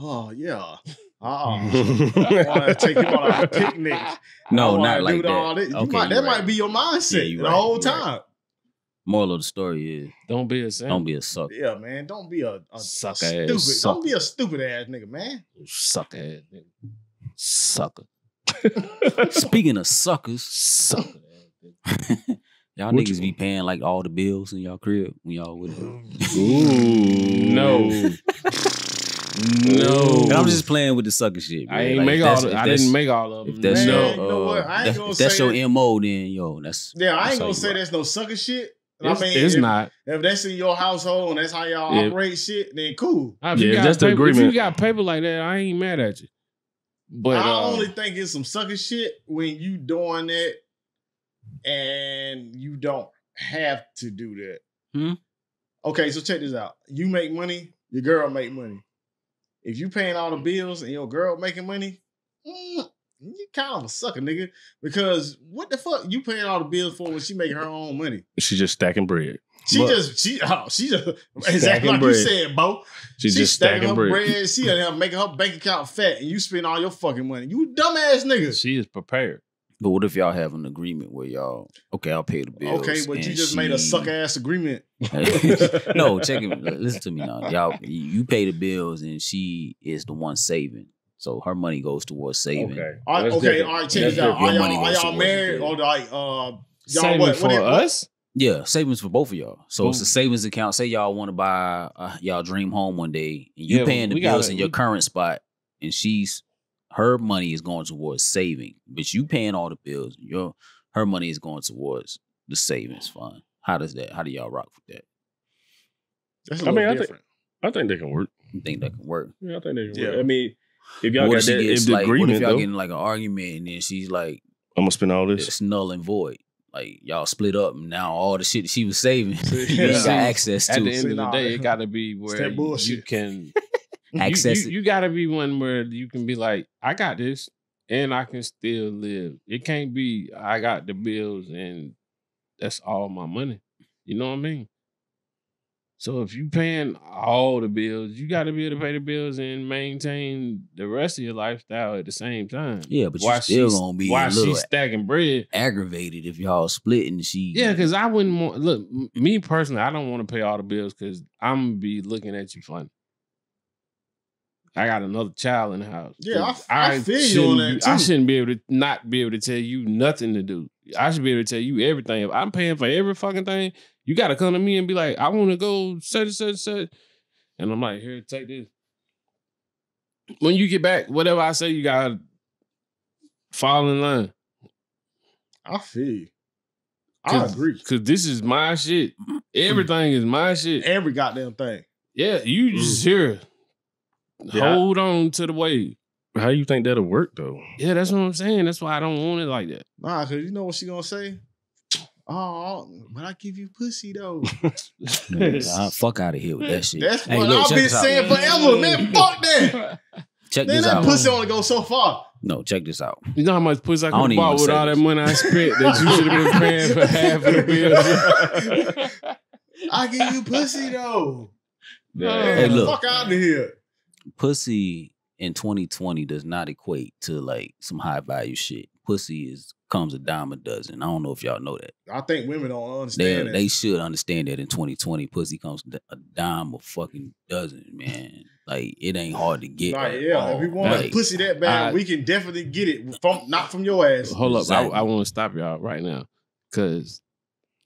oh yeah, uh, I want to take you on a picnic. No, wanna not like that. all this. Okay, might, that you might be your mindset Yeah, the right, whole you right. time. Moral of the story is Don't be a simp. don't be a sucker. Yeah, man. Don't be a, a Sucker stupid. ass sucker. Don't be a stupid ass nigga, man. sucker ass nigga. Sucker. Speaking of suckers, Sucker. ass nigga. y'all What niggas you- be paying like all the bills in y'all crib when y'all with it. Ooh. No. No. And I'm just playing with the sucker shit. I ain't Like, make all. The, I didn't make all of If them. that's Man, your, you know uh, what? I ain't that- gonna if that's say your mo, then yo, that's Yeah, I ain't gonna say rock. there's no sucker shit. It's, I mean, it's if, not. if that's in your household and that's how y'all Yeah. operate shit, then cool. If Yeah, you if got the paper, If you got paper like that, I ain't mad at you. But I uh, only think it's some sucker shit when you doing that and you don't have to do that. Hmm? Okay, so check this out. You make money, your girl make money. If you paying all the bills and your girl making money, mm, you kind of a sucker, nigga. Because what the fuck you paying all the bills for when she making her own money? She's just stacking bread. She But- just she oh she just exactly like bread. you said, Bo. She's she just stacking stacking bread. bread. She in making her bank account fat, and you spend all your fucking money. You dumbass nigga. she is prepared. But what if y'all have an agreement where y'all okay, I'll pay the bills. Okay, but you and just made a suck ass agreement. no, check it. Listen to me now. Y'all, you pay the bills, and she is the one saving. So her money goes towards saving. Okay. All right, okay, all right, check That's this out. Are y'all, are goes y'all married the or like uh y'all Saving what, for what, what- us? Yeah, savings for both of y'all. So it's a savings account. Say y'all want to buy uh, y'all dream home one day, and you Yeah, paying the bills gotta- in your we- current spot, and she's her money is going towards saving, but you paying all the bills. Your her money is going towards the savings fund. How does that? How do y'all rock with that? That's a I little mean, I think- different. I think they can work. You think that can work? Yeah, I think they can Yeah. work. I mean, if y'all what got that, gets if the like, what if y'all though, getting like an argument and then she's like, I'm gonna spend all this. it's null and void. Like y'all split up, and now all the shit that she was saving, you Yeah. ain't got access to. At the end See, of the nah, day, it got to be where that you- you can you- Access You, it. you, got to be one where you can be like, I got this. and I can still live. It can't be I got the bills and that's all my money. You know what I mean? So if you paying all the bills, you got to be able to pay the bills and maintain the rest of your lifestyle at the same time. Yeah, but you still gonna be Why she's stacking bread? aggravated if y'all splitting. and she. Yeah, because I wouldn't want look me personally. I don't want to pay all the bills because I'm gonna be looking at you funny. I got another child in the house. Yeah, I- I feel you on shouldn't that, be- I shouldn't be able to not be able to tell you nothing to do. I should be able to tell you everything. If I'm paying for every fucking thing, you got to come to me and be like, I want to go such and such and such, and I'm like, here, take this. When you get back, whatever I say, you gotta fall in line. I feel you. I agree. Cause this is my shit. Mm. Everything is my shit. Every goddamn thing. Yeah, you just mm. here. Yeah. Hold on to the wave. How you think that'll work though? Yeah, that's what I'm saying. That's why I don't want it like that. Nah, cause you know what she gonna say? Oh, but I give you pussy though. Man, God, fuck out of here with that shit. That's Hey, what look, I've been this out. saying forever, man. Fuck that. Check Man, this that out. pussy only go so far. No, check this out. You know how much pussy I I could don't have bought with say all that money I spent that you should have been paying for half of the bills. I give you pussy though. Yeah. Hey, look. fuck out of here. Pussy in 2020 does not equate to like some high value shit. Pussy is comes a dime a dozen. I don't know if y'all know that. I think women don't They understand that. they should understand that in 2020, pussy comes a dime a fucking dozen, man. Like it ain't hard to get. Nah, yeah, all. if we want Like, pussy that bad, I- we can definitely get it from not from your ass. Hold up, Exactly. I, I want to stop y'all right now because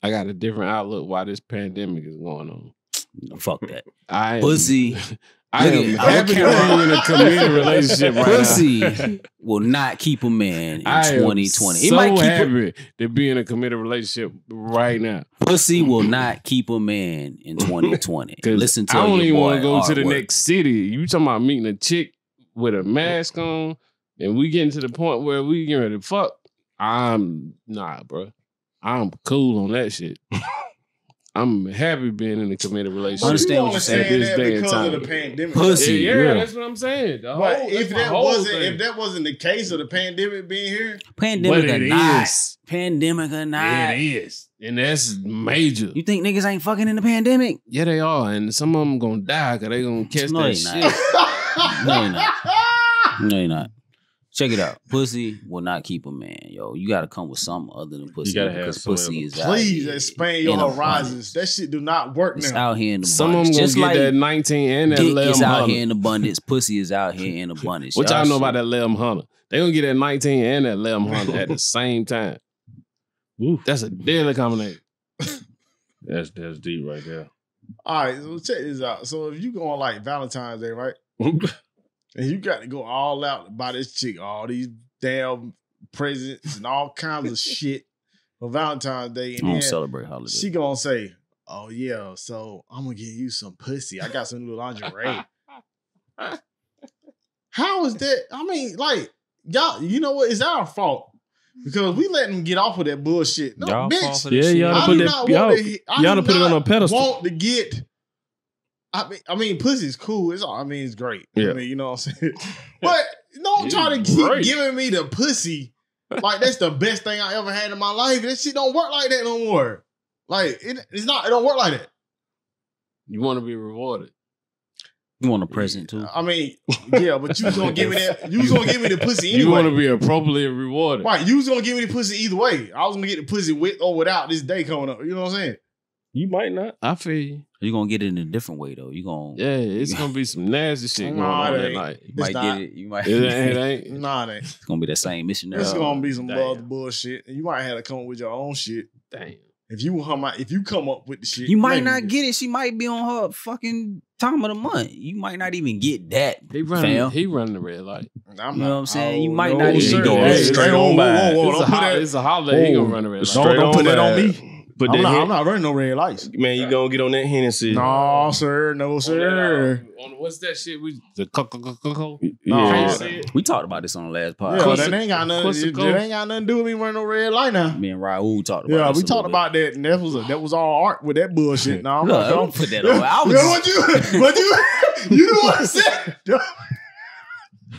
I got a different outlook why this pandemic is going on. fuck that. I am, Pussy, I Look am at- I happy to don't be in a committed relationship right now. pussy will not keep a man in I am 2020. It so might keep a, happy to be in a committed relationship right now. pussy will not keep a man in 2020. Listen to I don't even want to go to the next city. You talking about meeting a chick with a mask on, and we getting to the point where we getting ready to fuck. I'm nah, bro. I'm cool on that shit. I'm happy being in a committed relationship. I understand what you you're saying. understand This that day and because of the pandemic. Pussy. Yeah, yeah, yeah. that's what I'm saying. The But whole- if that wasn't thing. if that wasn't the case of the pandemic being here, Pandemic But or it not. is. Pandemic or not. it is, and that's major. You think niggas ain't fucking in the pandemic? Yeah, they are, and some of them gonna die because they gonna catch No, that shit. not. No, you're not. No, you're not. Check it out. Pussy will not keep a man, yo. You gotta come with something other than pussy gotta because some pussy of is out please here. expand your in horizons. abundance. That shit do not work It's now. out here in Some of them abundance. gonna Just get like that 19 and that dick Lem is out here in abundance. Pussy is out here in abundance. What y'all know about shit- that Lem Hunter? They gonna get that 19 and that Lem Hunter at the same time. Woo. That's a deadly combination. That's that's deep right there. All right, so check this out. So if you go on like Valentine's Day, right? And you got to go all out to buy this chick all these damn presents and all kinds of shit for Valentine's Day, I and don't celebrate holidays. she gonna say, "Oh yeah, so I'm gonna give you some pussy. I got some new lingerie." How is that? I mean, like y'all, you know what? It's our fault because we let them get off of that bullshit. No, Y'all bitch. for Yeah, shit. y'all I to put do that- not y'all- want to. I y'all do to put it on not a pedestal. Want to get? I mean, I mean, pussy's cool. It's all. I mean, it's great. I mean, you know what I'm saying. But don't try to keep great. giving me the pussy like that's the best thing I ever had in my life. That shit don't work like that no more. Like it, it's not. It don't work like that. You want to be rewarded. You want a present too? I mean, yeah, but you was gonna give me that. You was gonna give me the pussy You want to be appropriately rewarded. Right, you was gonna give me the pussy either way. I was gonna get the pussy with or without this day coming up. You know what I'm saying? You might not. I feel you. You gonna get it in a different way though. You gonna Yeah, it's gonna be some nasty shit going Nah, on it that ain't. night. you might not. get it. You might. It ain't, it ain't. Nah, it ain't. It's gonna be that same missionary. It's gonna be some damn. other bullshit, and you might have to come up with your own shit. Damn. If you come out, if you come up with the shit, You might not get it. She might be on her fucking time of the month. You might not even get that. He running. Fam. He running the red light. I'm You know what I'm saying? You oh, might no, not even sir. go Hey, straight hey, on whoa, by. whoa, whoa, it's, don't a put ho- that- it's a holiday. He gonna run the red light. straight Don't, don't on put that on by. me. Put I'm that not, Hen- I'm not running no red lights. man, you gonna get on that Hennessy. No, sir. No, sir. on what's that shit? We the coco coco. Yeah. No. We talked about this on the last podcast. Yeah, that ain't got nothing. It, Cole. it ain't got nothing to do with me running no red light now. Me and Raul talked about Yeah, this we a talked bit. about that, and that was a, that was all art with that bullshit. No, I'm Look, not. don't I'm, put that on. I was you know what you? What you? You know what I said?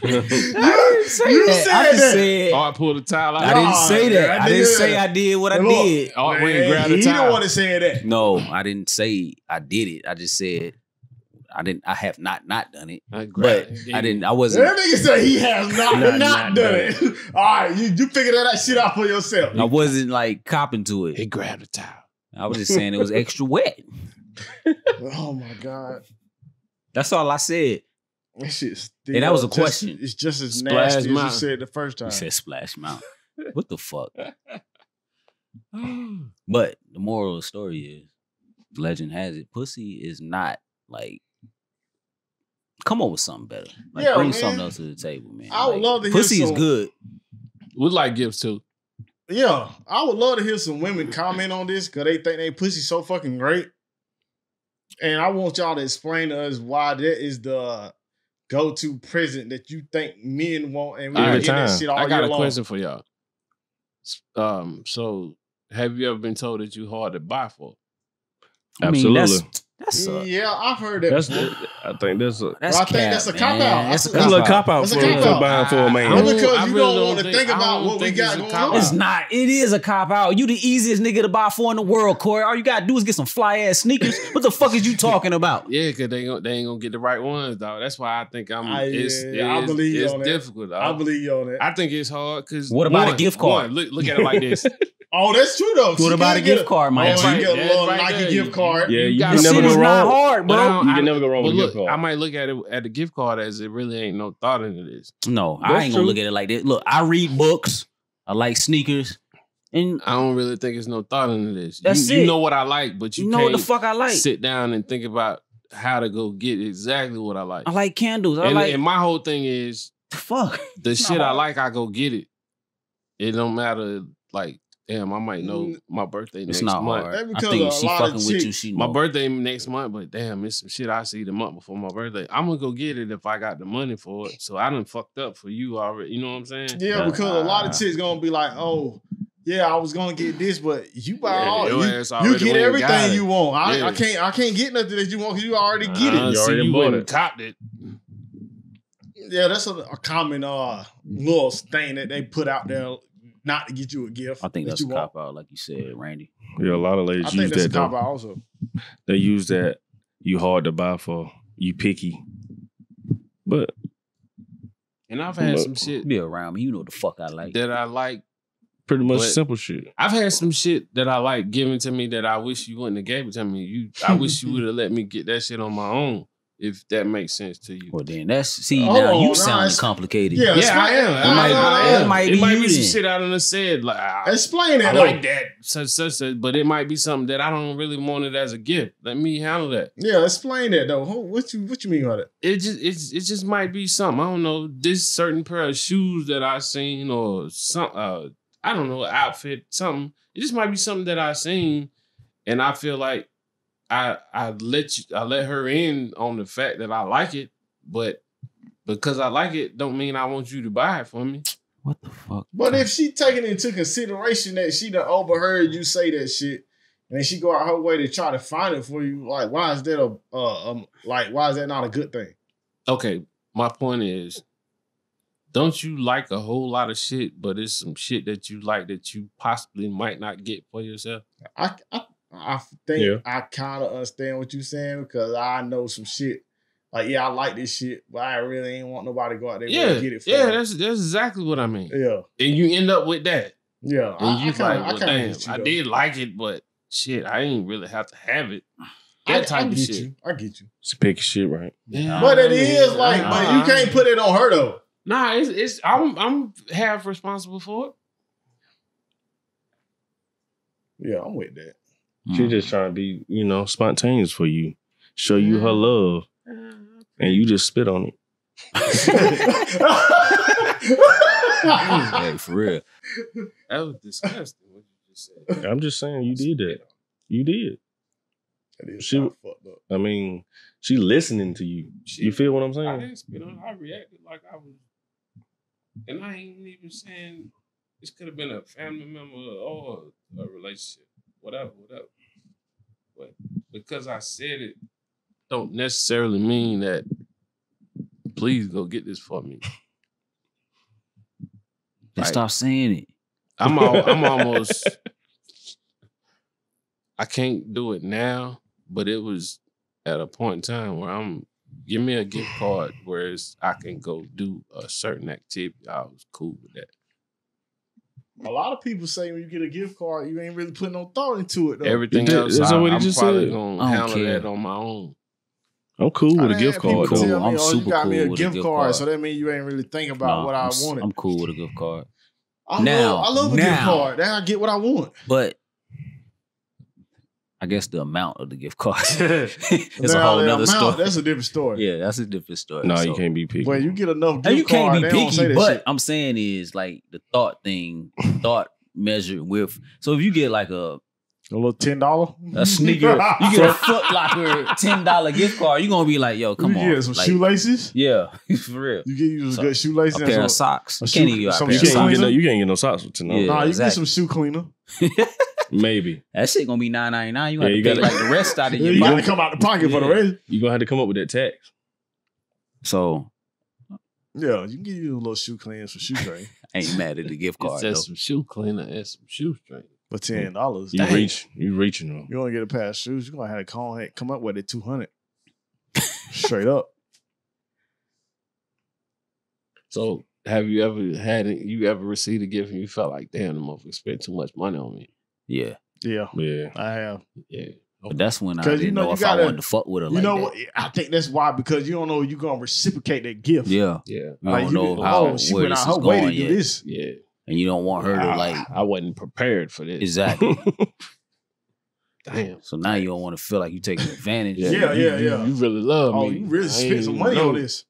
didn't say You that. I said just that. Oh, said Art pulled the towel out. I didn't Nah, say that. I I didn't did. say I did what I Look, did. Art went and Man, grabbed the he towel. don't want to say that. No, I didn't say I did it. I just said I didn't. I have not not done it, I but grabbed it. I didn't. I wasn't. That nigga said he has not, Not- not, not done done it. All right, you, you figure that shit out for yourself. I wasn't like copping to it. He grabbed the towel. I was just saying it was extra wet. Oh my god, That's all I said. That shit. Still Hey, that was a just- question. It's just as Splash nasty as you said the first time. You said Splash Mountain. What the fuck? But the moral of the story is, legend has it, pussy is not like. Come up with something better. Like Yeah, bring man. something else to the table, man. I would Like, love to hear Pussy is good. We like gifts too. Yeah, I would love to hear some women comment on this because they think they pussy so fucking great. And I want y'all to explain to us why that is the go-to prison that you think men want, and we Every get that shit all I got year a long. question for y'all. Um, so have you ever been told that you hard to buy for? I mean, that's a, Yeah, I've heard that. That's the, I think that's a that's I think that's a man. cop-out. That's a That's that's a little cop-out. out That's for, a cop for buying for a I- man. That's don't- because I you really don't don't want to think- think about don't what we got it's going on. It's not. It is a cop out. You the easiest nigga to buy for in the world, Corey. All you gotta do is get some fly ass sneakers. What the fuck is you talking about? Yeah, because they gon- they ain't gonna get the right ones, dog. That's why I think I'm. I- it's yeah, I it's- believe you it's that. difficult. Dog. I believe you on that. I think it's hard because What about a gift card? look, look at it like this. oh, that's true though. What She about a gift card, man? Oh, she Right, get a little right Nike there. gift card. Yeah, you gotta- This never go is not wrong. hard, I bro. don't- You I- can never go wrong but with a look, gift card. I might look at it at the gift card as it really ain't no thought into this. No, I That's ain't gonna look at it like that. Look, I read books. I like sneakers, and I don't really think it's no thought into this. That's you, you know what I like, but you, you know what can't the fuck I like. sit down and think about how to go get exactly what I like. I like candles. I and, like and my whole thing is fuck. the shit I like, I go get it. It don't matter. Like, damn, I might know Mm. my birthday It's next not month. hard. That's I because think a she lot of fucking with you. chicks- She My know. birthday next month, but damn, it's some shit I see the month before my birthday. I'm gonna go get it if I got the money for it. So I done fucked up for you already. You know what I'm saying? Yeah, because a lot of chicks gonna be like, oh, yeah, I was gonna get this, but you buy Yeah, all you, you get went and got everything you want. I, Yeah. I can't I can't get nothing that you want because you already get Uh, it. You see, already you bought went it. and copped it. Yeah, that's a, a common uh little thing that they put out there not to get you a gift. I think that that's you a want. cop out, like you said, Randy. Yeah, a lot of I ladies think use that's a that cop though. out also. They use that. You hard to buy for. You picky. But And I've had Look. some shit Be around me. You know what the fuck I like. that I like. pretty much But- simple shit. I've had some shit that I like given to me that I wish you wouldn't have gave it to me. You, I wish you would have let me get that shit on my own. If that makes sense to you. Well, then that's see Oh, now you no, sound complicated. Yeah, Yeah, I am. It might, I- I- I I- am. might it be might be some then. shit I done said. Like, I, Explain I that. like that, such, such, such, but it might be something that I don't really want it as a gift. Let me handle that. Yeah, explain that though. What you what you mean by that? It just, it's, it just might be something. I don't know. This certain pair of shoes that I seen, or some, uh, I don't know, outfit, something. It just might be something that I seen, and I feel like I, I let you, I let her in on the fact that I like it, but because I like it, don't mean I want you to buy it for me. What the fuck? But if she taking into consideration that she done overheard you say that shit, and then she go out her way to try to find it for you, like why is that a uh, um like why is that not a good thing? okay, my point is, don't you like a whole lot of shit, but it's some shit that you like that you possibly might not get for yourself? I I, I think Yeah. I kind of understand what you're saying because I know some shit. Like yeah, I like this shit, but I really ain't want nobody to go out there yeah, and get it. For yeah, me. that's that's exactly what I mean. yeah, And you end up with that, yeah. and I, you I kinda, like, well, kinda damn, get you, I did like it, but shit, I ain't really have to have it. I, That type I of get shit. you. I get you. It's picky shit, right? Yeah, But I it mean, is like, but you can't put it on her though. Nah, it's it's I'm I'm half responsible for it. Yeah, I'm with that. She mm. just trying to be, you know, spontaneous for you. Show you her mm. love. Mm, and you just spit on it. hey, for real. That was disgusting. What you just said. I'm just saying you did that. You did. That is She- fucked up. I mean, she listening to you. You feel what I'm saying? I saying? didn't spit on. it. I reacted like I was, and I ain't even saying this could have been a family member or a relationship, whatever, whatever. But because I said it, don't necessarily mean that. Please go get this for me. Like- stop saying it. I'm al- I'm almost I can't do it now, but it was at a point in time where I'm give me a gift card whereas I can go do a certain activity. I was cool with that. A lot of people say when you get a gift card, you ain't really putting no thought into it. Though. Everything That- else, that's I, what he I'm just probably said. gonna I handle care. that on my own. I'm cool with a gift card Cool. me, I'm oh, super you got me cool a with a gift gift card, card. so that means you ain't really think about Nah, what I I'm, s- wanted. I'm cool with a gift card. I Now- love, I love a gift card. Then I get what I want. But I guess the amount of the gift card is a whole other story. That's a different story. yeah, that's a different story. No, So- you can't be picky. When you get enough gift And you can't card, be they don't say picky, but shit. I'm saying is like the thought thing, thought measured with. So if you get like a A little ten dollar. a sneaker, you get a Foot Locker ten dollar gift card, you are gonna be like, yo, come you on, get some like, shoelaces. yeah, for real. You get you some So, good shoelaces. A pair some- of socks. a You can't shoe- even get a some pair you of can't socks. get no, cleaner? you can't get no socks with ten Yeah. dollars. Nah, you exactly. get some shoe cleaner. Maybe That shit gonna be nine ninety nine. You Yeah, got to you pay gotta- like the rest out of your. You your got to come out the pocket for the rest. you gonna have to come up with that tax. So Yeah, you can get you a little shoe cleaners for shoe tray I ain't mad at the gift It card though. says some shoe cleaner and some shoe string. for ten dollars. You Dang. reach, you reaching them. You want to get a pair of shoes? You are gonna have to call hey, come up with it two hundred. Straight up. So have you ever had it, you ever received a gift and you felt like, damn, the motherfucker spent too much money on me? Yeah, Yeah, Yeah, I have. Yeah. but that's when I didn't you know know, you if gotta- I wanted to fuck with her. You like know that. what? I think that's why because you don't know you're gonna reciprocate that gift. Yeah, Yeah. you Like, don't you- know how oh, she where went this out is her way to going do yet, this. Yeah. and you don't want her to like I wasn't prepared for this. exactly. Damn. So now you don't want to feel like you're taking advantage. Yeah, you- yeah, you, yeah. You really love Oh, me. you really I spent some money know. on this.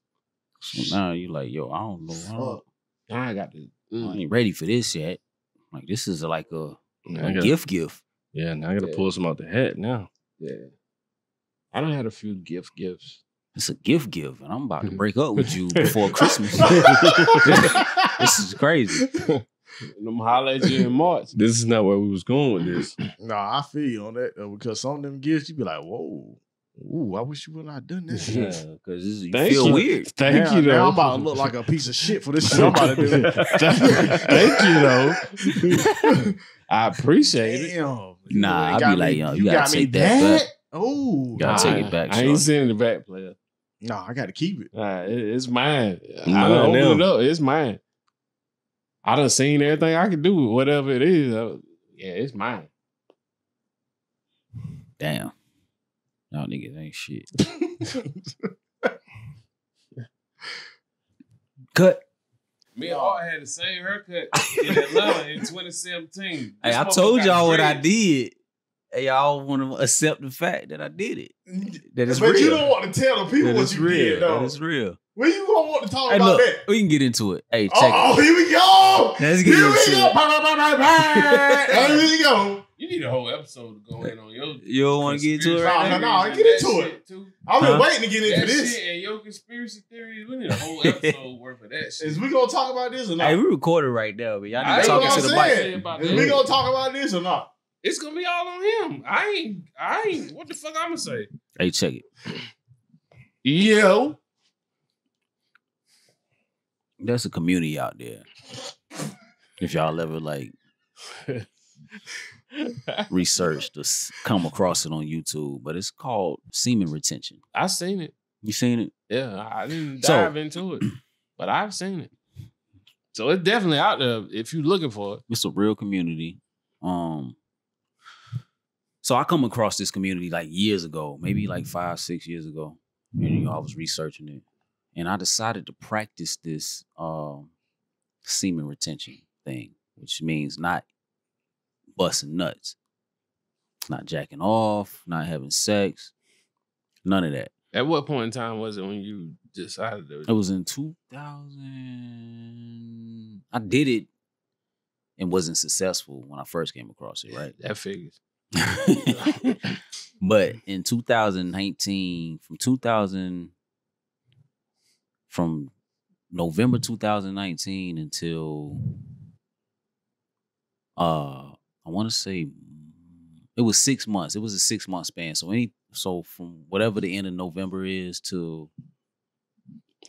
So now you're like, yo, I don't know. I, don't, Fuck. I got to. I Mm. ain't ready for this yet. Like this is like a, Now I a gotta- gift gift. Yeah, now I gotta Yeah. pull some out the hat now. Yeah. I done had a few gift gifts. It's a gift gift, and I'm about to break up with you before Christmas. this is crazy. Them holla at you in March. This is not where we was going with this. Nah, I feel you on that though, because some of them gifts you be like, whoa, ooh, I wish you would not done that. Yeah, because you Thank feel you. weird. Thank now, you, now though. I'm about to look like a piece of shit for this shit I'm about to do. Thank you, though. I appreciate it. Damn. Nah, I got be like, yo, you gotta take that back. Oh, Gotta nah. take it back, I shorty. ain't sending it back, player. Nah, I got to keep it. Nah, it- it's mine. I Mine done opened now. it up. It's mine. I done seen everything I can do whatever it is. Yeah, it's mine. Damn. Y'all niggas ain't shit. Cut. Me and Art had the same haircut in Atlanta in 2017. Hey, I told y'all what I did. Hey, y'all want to accept the fact that I did it. That is but real. you don't want to tell the people That what is you real. did, though. That is real. When you gonna want to talk Hey, about look, that? we can get into it. Hey, check Oh, it. here we go. Let's get Here into we go. it. Bang. Here we go. You need a whole episode to go in on your. You don't want to get into it right Nah, now? nah, get into it. too. I've been Huh? waiting to get into That this. shit and your conspiracy theories. We need a whole episode worth of that shit. Is we gonna talk about this or not? Hey, we recorded right now, but y'all I need That's to what talk I'm the saying. mic. Is we gonna talk about this or not? It's gonna be all on him. I ain't. I ain't. What the fuck I'm gonna say? Hey, check it. Yo. that's a community out there. If y'all ever like researched to come across it on YouTube, but it's called semen retention. I seen it. You seen it? Yeah, I didn't So- dive into it, but I've seen it. So it's definitely out there if you're looking for it. It's a real community. Um, so I come across this community like years ago, maybe like five, six years ago. And you know, I was researching it, and I decided to practice this um, semen retention thing, which means not busting nuts, not jacking off, not having sex, none of that. At what point in time was it when you decided to? It was in 2000. I did it and wasn't successful when I first came across it, right? That figures. but in 2019, from 2000, from November 2019 until, uh, I want to say it was six months. It was a six month span. So any, so from whatever the end of November is to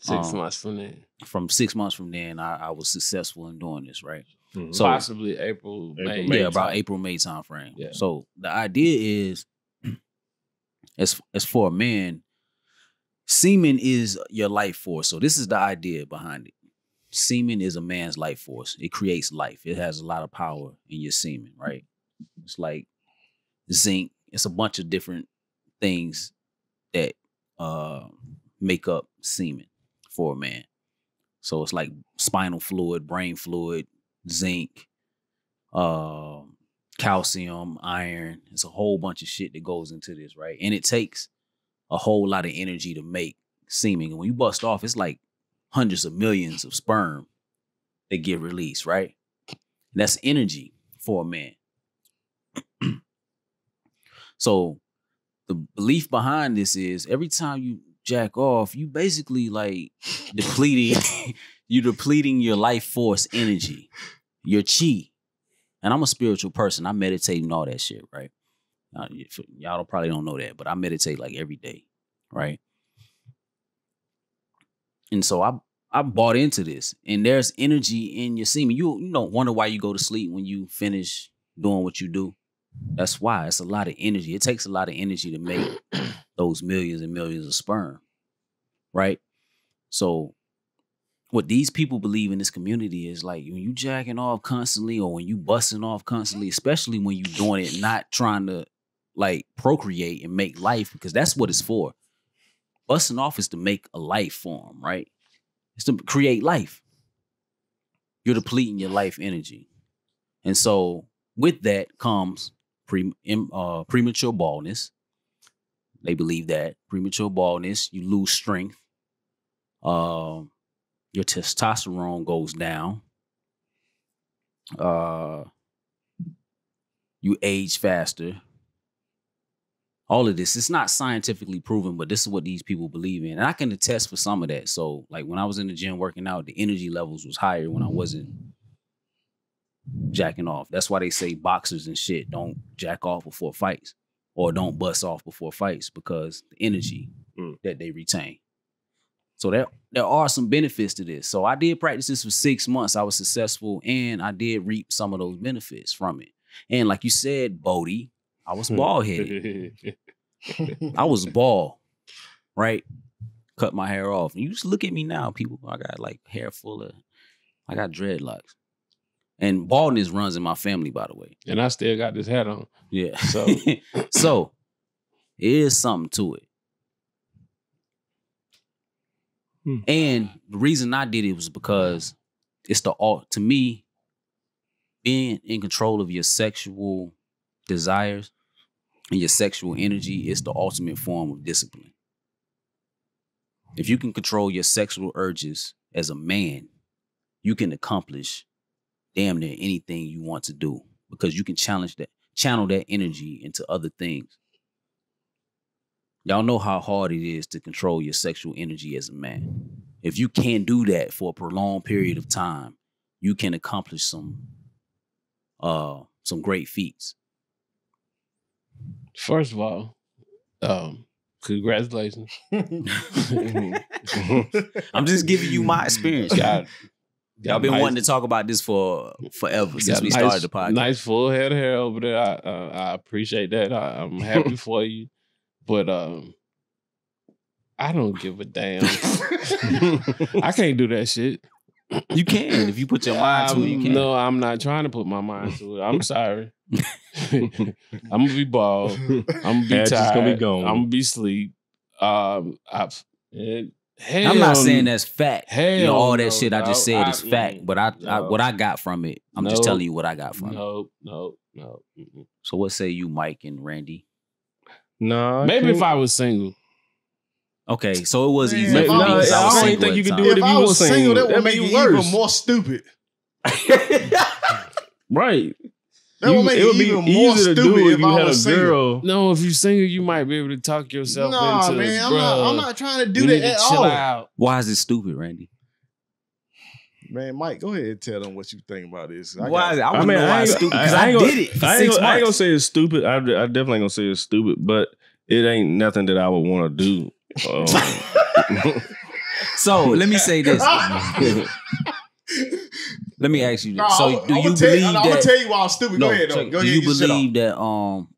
Six Um, months from then. From six months from then, I, I was successful in doing this, right? Mhm. So- Possibly April, April, May. May yeah, about time. April May time frame. Yeah. So the idea is, as as for a man, semen is your life force. So this is the idea behind it. Semen is a man's life force. It creates life. It has a lot of power in your semen, right? It's like zinc. It's a bunch of different things that uh make up semen for a man. So it's like spinal fluid, brain fluid, zinc, um, calcium, iron. It's a whole bunch of shit that goes into this, right? And it takes a whole lot of energy to make semen. And when you bust off, it's like hundreds of millions of sperm that get released, right? And that's energy for a man. so the belief behind this is every time you jack off, you basically like depleting you're depleting your life force energy, your chi. And I'm a spiritual person. I meditate and all that shit, right? Uh, y'all probably don't know that, but I meditate like every day, right? And so I I bought into this, and there's energy in your semen. You you don't wonder why you go to sleep when you finish doing what you do. That's why it's a lot of energy. It takes a lot of energy to make those millions and millions of sperm, right? So what these people believe in this community is like when you jacking off constantly or when you busting off constantly, especially when you doing it not trying to like procreate and make life, because that's what it's for. Busting off is to make a life form, right? It's to create life. You're depleting your life energy. And so with that comes pre, uh, premature baldness. They believe that premature baldness, you lose strength. Um, your testosterone goes down. Uh, you age faster. All of this, it's not scientifically proven, but this is what these people believe in. And I can attest for some of that. So, like when I was in the gym working out, the energy levels was higher when I wasn't jacking off. That's why they say boxers and shit don't jack off before fights or don't bust off before fights because the energy Mm. that they retain. So there there are some benefits to this. So I did practice this for six months. I was successful and I did reap some of those benefits from it. And like you said, Bodie, I was bald headed. I was bald, right? Cut my hair off. And you just look at me now, people. I got like hair full of, I got dreadlocks. And baldness runs in my family, by the way. and I still got this hat on. Yeah. So- so it is something to it. Hmm. And the reason I did it was because it's the all to me, being in control of your sexual desires and your sexual energy is the ultimate form of discipline. If you can control your sexual urges as a man, you can accomplish damn near anything you want to do because you can challenge that channel that energy into other things. Y'all know how hard it is to control your sexual energy as a man. If you can do that for a prolonged period of time, you can accomplish some uh some great feats. First of all, um, congratulations. I'm just giving you my experience. Y'all, y'all been nice- wanting to talk about this for forever since got we nice- started the podcast. Nice full head of hair over there. I uh, I appreciate that. I, I'm happy for you, but um, I don't give a damn. I can't do that shit. You can if you put your mind to it. You can. No, I'm not trying to put my mind to it. I'm sorry. I'm gonna be bald. I'm gonna be Hat's tired. just gonna be gone. I'm gonna be sleep. Um, I, it, hell, I'm not saying that's fact. Hell, you know, all that no, shit I just said no, is I- fact. mm, But I, I, what I got from it, I'm just telling you what I got from it. No, no, no. mm-mm. So what say you, Mike and Randy? no, I Maybe if can't- I was single. Okay, so it was Man, easy if for I me was- because I I don't single think you at could do it if if I you was was single, single, that would that'd make be it worse. even more stupid. right. That would make it it would be even more easier to stupid do if if you I had was a single. girl. No, if you're single, you might be able to talk yourself Nah, into. man, I'm not. I'm not trying to do you that need to at chill all. out. Why is it stupid, Randy? Man, Mike, go ahead and tell them what you think about this. I Why is it? I I want mean, know why I it's ain't, stupid because I I, ain't gonna, did it for I ain't, six gonna, I ain't gonna say it's stupid. I, I definitely ain't gonna say it's stupid, but it ain't nothing that I would want to do. Um, So let me say this. Let me ask you this. No, so I'm- do I'm you gonna tell believe I'm gonna that? tell you why I'm stupid. no, Go ahead, though. check- Go do ahead. you get your shit off. believe that um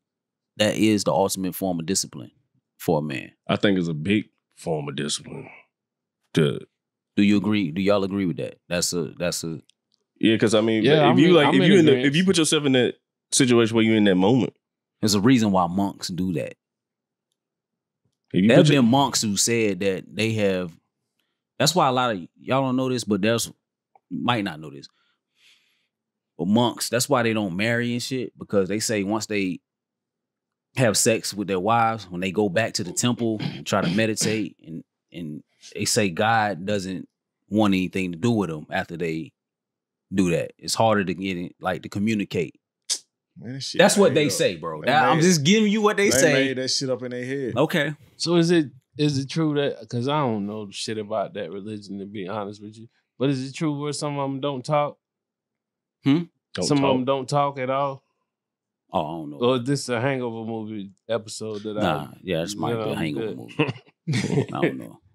that is the ultimate form of discipline for a man? I think it's a big form of discipline. To Do you agree? Do y'all agree with that? That's a that's a yeah, because I mean, Yeah, if I'm you in- like, I'm if in you in the, if you put yourself in that situation where you're in that moment, there's a reason why monks do that. There have been monks who said that they have. That's why a lot of y'all don't know this, but there's might not know this. But monks, that's why they don't marry and shit because they say once they have sex with their wives, when they go back to the temple and try to meditate, and and they say God doesn't want anything to do with them after they do that. It's harder to get it, like to communicate. Man, that shit That's what they up. say, bro. They That- I'm made- just giving you what they, They say. made that shit up in their head. Okay. So is it is it true that because I don't know shit about that religion to be honest with you, but is it true where some of them don't talk? Don't some talk. of them don't talk at all. Oh, I don't know. Or is a Hangover movie episode that I. Nah, yeah, this might be Yeah, a hangover good. movie. I don't know.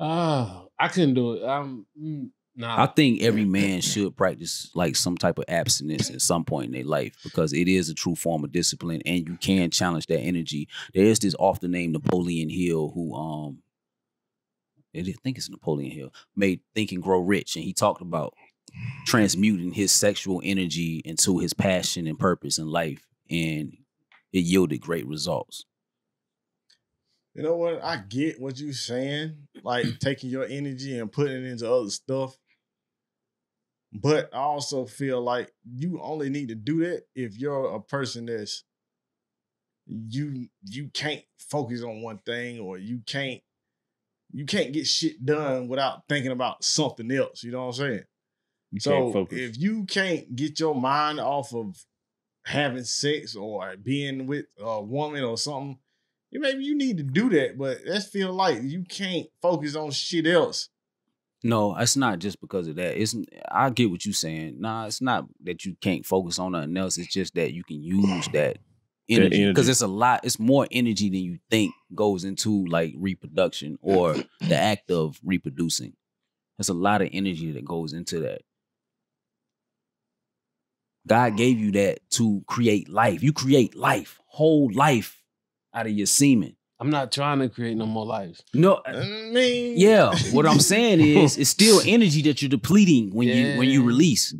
Ah, I couldn't do it. I'm mm, nah. I think every man should practice like some type of abstinence at some point in their life because it is a true form of discipline and you can challenge that energy. There is this often named Napoleon Hill who um I think it's Napoleon Hill made Think and Grow Rich and he talked about transmuting his sexual energy into his passion and purpose in life and it yielded great results. You know what? I get what you're saying, like taking your energy and putting it into other stuff. But I also feel like you only need to do that if you're a person that's you you can't focus on one thing or you can't you can't get shit done without thinking about something else. You know what I'm saying? You so if you can't get your mind off of having sex or being with a woman or something, you- maybe you need to do that. But that's feel like you can't focus on shit else. No, it's not just because of that. It's I get what you're saying. Nah, it's not that you can't focus on nothing else. It's just that you can use that energy because it's a lot. It's more energy than you think goes into like reproduction or the act of reproducing. There's a lot of energy that goes into that. God gave you that to create life. You create life, whole life out of your semen. I'm not trying to create no more lives. No, I mean, yeah, what I'm saying is it's still energy that you're depleting when you when you release.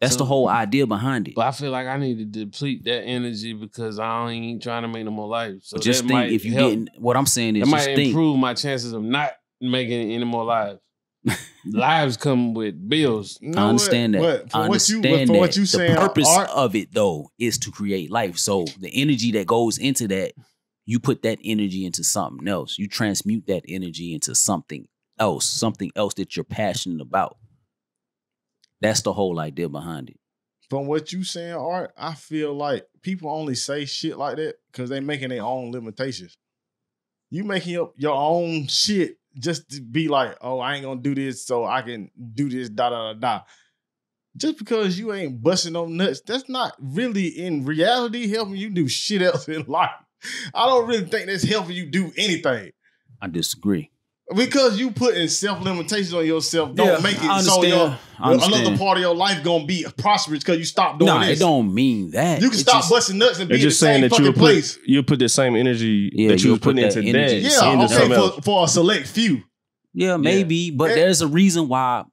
That's the whole idea behind it. But I feel like I need to deplete that energy because I ain't trying to make no more life. So But just think if you help. didn't what I'm saying is It might think improve my chances of not making any more lives. lives come with bills. You know I what? understand that. But for I what you, understand but for that. what you the saying, purpose art, of it though is to create life. So the energy that goes into that, you put that energy into something else. You transmute that energy into something else, something else that you're passionate about. That's the whole idea behind it. from what you saying, art, I feel like people only say shit like that because they making their own limitations. You making up your own shit just to be like, oh, I ain't gonna do this so I can do this, da da da da. Just because you ain't busting no nuts, that's not really in reality helping you do shit else in life. I don't really think that's helping you do anything. I disagree. Because you putting self limitations on yourself don't Yeah, make it so understand. your, another part of your life gonna be prosperous because you stop doing No, this. it don't mean that. You can It stop just- busting nuts and be They're in the just saying same that fucking you put place. you put the same energy Yeah, that you you'll putting put that into energy that Yeah, into okay, something for, for a select few. Yeah, maybe, but Eh. there's a reason why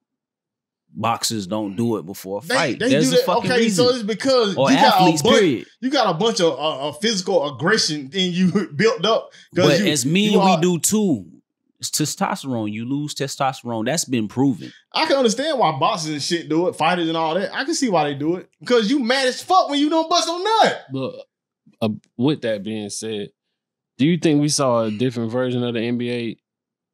boxers don't do it before a They, fight. they there's do a that. Okay, reason. so it's because or you got, a bunch, period. you got a bunch of uh, uh, physical aggression in you built up. But you- as men, we do too. It's testosterone. You lose testosterone. That's been proven. I can understand why boxers and shit do it, fighters and all that. I can see why they do it because you mad as fuck when you don't bust on nut. But uh, with that being said, do you think we saw a different version of the NBA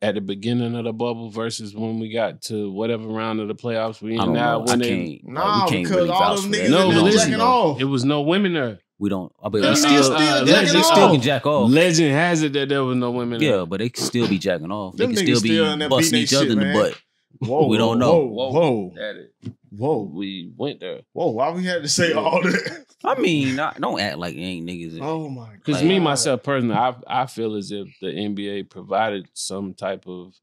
at the beginning of the bubble versus when we got to whatever round of the playoffs we in now? know. I When can't. they uh, Nah, we can't because really all vouch them for niggas that. No, in but listen, jacking off. it was no women there. We don't. I mean, they still, still uh, they, jacking off. still can jack off. Legend has it that there was no women there. Yeah, but they can still be jacking off. They can still be still busting each they other shit, in the butt. Whoa, We don't know. Whoa, whoa, That it. whoa, We went there. whoa! Why we had to say all that? I mean, I, don't act like ain't niggas. Oh my! God. Because God. me myself personally, I I feel as if the NBA provided some type of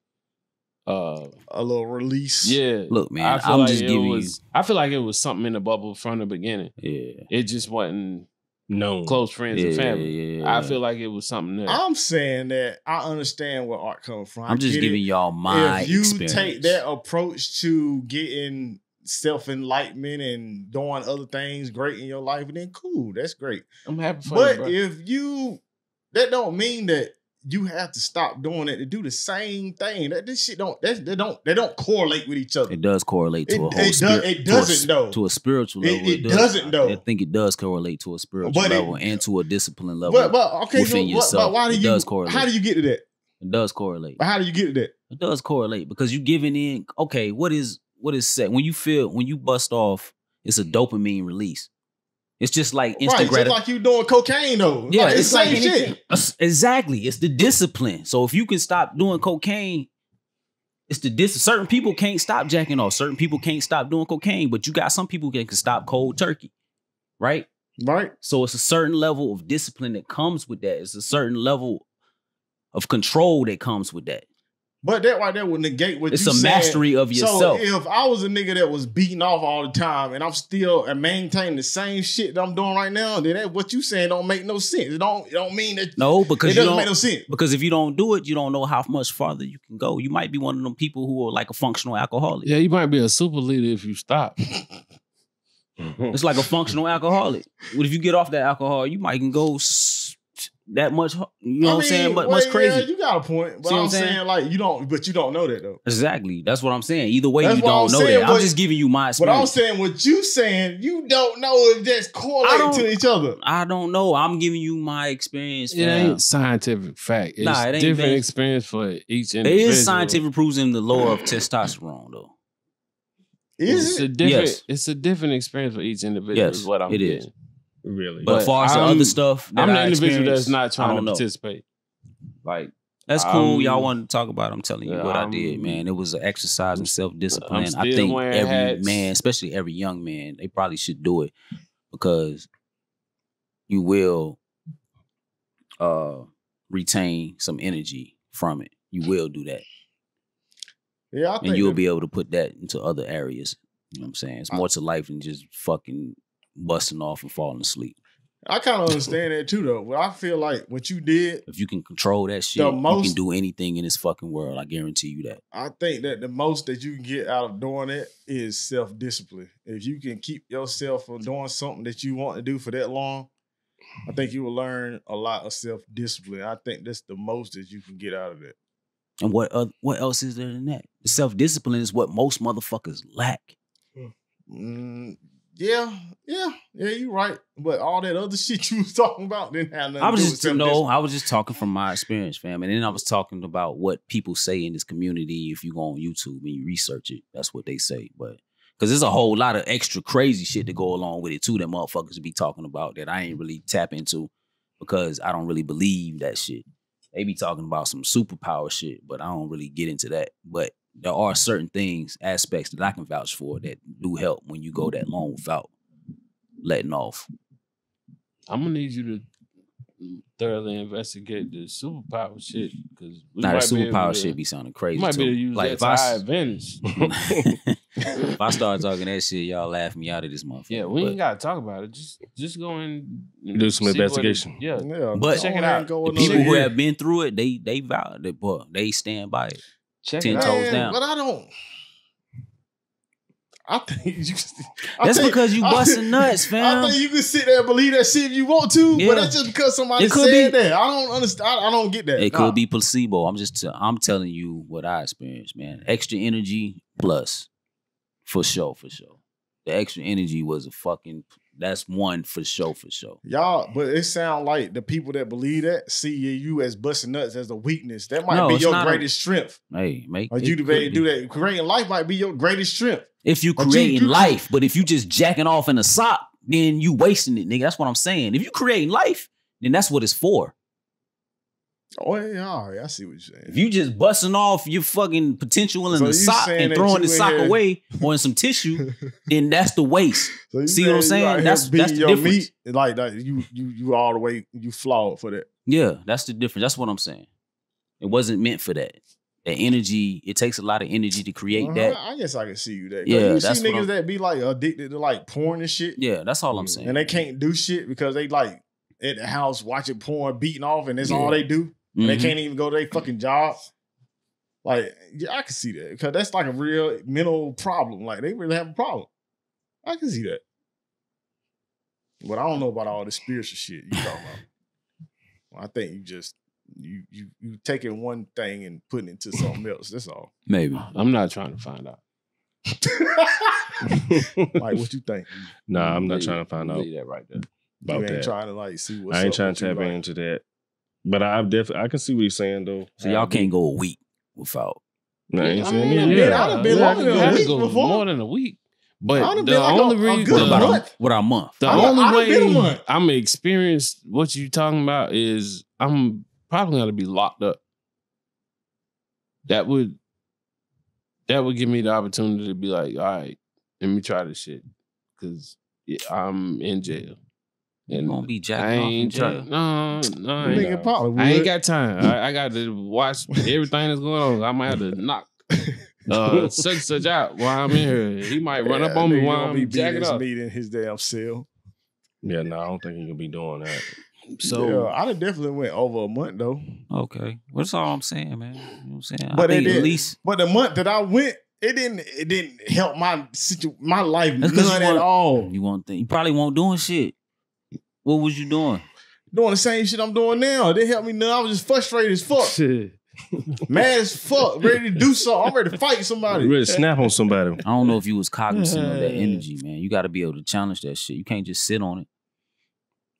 uh a little release. yeah. Look, man, I feel I'm like just it giving was, I feel like it was something in the bubble from the beginning. Yeah. It just wasn't No. close friends Yeah, and family. yeah, yeah, I feel like it was something there. I'm saying that I understand where art coming from. I I'm just giving it. y'all my if you experience. take that approach to getting self enlightenment and doing other things great in your life, then cool, that's great. I'm happy for But you, bro. if you, that don't mean that you have to stop doing it to do the same thing. That this shit don't that they don't they don't correlate with each other. It does correlate to It- a whole it does, it doesn't s- though. To a spiritual It- level. it does. doesn't, though. I think it does correlate to a spiritual But it- level and to a discipline level. But but okay, within so, but, yourself, but why do it you? does correlate. How do you get to that? it does correlate. How do you get to that? It does correlate because you giving in. Okay, what is what is set when you feel when you bust off? It's a dopamine release. It's just like instant right, just like you doing cocaine though. Yeah, Like, it's like same anything. shit. It's- Exactly. It's the discipline. So if you can stop doing cocaine, it's the dis. Certain people can't stop jacking off. Certain people can't stop doing cocaine, but you got some people that can stop cold turkey, right? Right. So it's a certain level of discipline that comes with that. It's a certain level of control that comes with that. But that right there would negate what It's you a saying. mastery of yourself. So if I was a nigga that was beating off all the time and I'm still and maintaining the same shit that I'm doing right now, then that what you saying don't make no sense. It don't it don't mean that no, because it doesn't don't. make no sense. because if you don't do it, you don't know how much farther you can go. You might be one of them people who are like a functional alcoholic. yeah, you might be a super leader if you stop. It's like a functional alcoholic. But if you get off that alcohol, you might can go s- that much. You know I what I'm mean, saying? But well, much crazy. Yeah, you got a point. But See what I'm I'm saying? saying? like you don't, but you don't know that though. exactly. That's what I'm saying. Either way, That's you don't I'm know saying, that. I'm just giving you my experience. But I'm saying what you saying, you don't know if that's correlated to each other. I don't know. I'm giving you my experience. It fam. ain't scientific fact. It's Nah, it ain't different been- experience for each There individual. is scientific proofs in the lower of testosterone, though. Is It's it? a different. Yes. It's a different experience for each individual. Yes, is what I'm it getting. is. Really? But, But as far as the I'm- other stuff, that I'm the I individual that's experienced, not I trying to don't know. participate. Like That's cool. I'm- Y'all want to talk about? it, I'm telling you Yeah, what i I'm- did, man. It was an exercise in self discipline. I'm I still think wearing every hats. man, especially every young man, they probably should do it because you will uh retain some energy from it. You will do that, Yeah, I think and you'll that- be able to put that into other areas. You know what I'm saying? It's I- more to life than just fucking busting off and falling asleep. I kind of understand that too, though. But I feel like what you did, If you can control that shit, you most- can do anything in this fucking world. I guarantee you that. I think that the most that you can get out of doing it is self discipline. If you can keep yourself from doing something that you want to do for that long, I think you will learn a lot of self discipline. I think that's the most that you can get out of it. And what oth- what else is there than that? Self discipline is what most motherfuckers lack. Mm, yeah, yeah, yeah. You're right. But all that other shit you was talking about didn't have nothing. I was to do just with no. I was just talking from my experience, fam. And then I was talking about what people say in this community. If you go on YouTube and you research it, that's what they say. But because there's a whole lot of extra crazy shit to go along with it too that motherfuckers be talking about that I ain't really tap into because I don't really believe that shit. They be talking about some superpower shit, but I don't really get into that. But there are certain things, aspects that I can vouch for that do help when you go that long without letting off. I'm gonna need you to thoroughly investigate the superpower shit because Now the superpower shit be sounding crazy. You might be to use like that if to I, our s- advantage. if I start talking that shit, y'all laugh me out of this motherfucker. yeah, we But ain't gotta talk about it. Just just go and Do some see what it- investigation. yeah, Yeah, But- Check it out. and go the on people over who have been through it, they they vow they boy, they stand by it. Check Ten it out. toes Man, down. But I don't. I think you. I That's think- because you I- busting nuts, I fam. think you can sit there and believe that shit if you want to, Yeah. but that's just because somebody could said be. that. I don't understand. I, I don't get that. It Nah. could be placebo. I'm just t- I'm telling you what I experienced, man. Extra energy plus, for sure, for sure. The extra energy was a fucking. That's one for sure, for sure. Y'all, but it sound like the people that believe that see you as busting nuts as a weakness. That might No, be your greatest a- strength. Hey, make Or it you to could be to do that. Creating life might be your greatest strength. If you creating life, but if you just jacking off in a sock, then you wasting it, nigga. That's what I'm saying. If you creating life, then that's what it's for. Oh yeah, all right. I see what you're saying. If you just busting off your fucking potential in So the sock and throwing the sock here- away or in some tissue, then that's the waste. So See what I'm saying? That's- that's the your difference. meat like that. You you you all the way you flawed for that. Yeah, that's the difference. That's what I'm saying. It wasn't meant for that. The energy, it takes a lot of energy to create Uh-huh, that. I guess I can see you that. Yeah, you see niggas I'm- that be like addicted to like porn and shit, Yeah, that's all I'm saying. and they can't do shit because they like at the house watching porn, beating off, and that's all they do. And they mm-hmm. can't even go to their fucking jobs. Like, yeah, I can see that because that's like a real mental problem. Like, they really have a problem. I can see that. But I don't know about all the spiritual shit you talking about. Well, I think you just you you you taking one thing and putting it to something else. That's all. Maybe. I'm not trying to find out. like, what you think? nah, I'm not Leave- trying to find out leave that right there. You about ain't that. trying to like see what's I ain't up trying to you, tap like- into that. But I've definitely I can see what he's saying though. So y'all can't go a week without. No, I ain't I saying mean, that. yeah, Yeah. I'd have been Yeah, longer than you a had to week go before. More than a week. I'd But have the like only a reason, good What about month. a, what a month? the I'd- only I'd have been a way month. I'm experienced what you're talking about is I'm probably gonna be locked up. That would that would give me the opportunity to be like, all right, let me try this shit. Cause yeah, I'm in jail. You And gonna be I jacking off in ain't jail. trying. No, no, I ain't, Nigga probably I ain't got time. I, I got to watch everything that's going on. I might have to knock uh, such such out while I'm in here. He might run up on me while I'm beating jacking his up. meat in his damn cell. Yeah, no, I don't think he can be doing that. So yeah, I'd have definitely went over a month though. Okay. Well, that's all I'm saying, man. You know what I'm saying? But I it at least But the month that I went, it didn't it didn't help my situ- my life That's 'cause none at want- all. you won't think you probably won't doing shit. What was you doing? Doing the same shit I'm doing now. It didn't help me none. I was just frustrated as fuck. shit. Mad as fuck. Ready to do something. I'm ready to fight somebody. Really snap on somebody. I don't know if you was cognizant of that energy, man. You got to be able to challenge that shit. You can't just sit on it.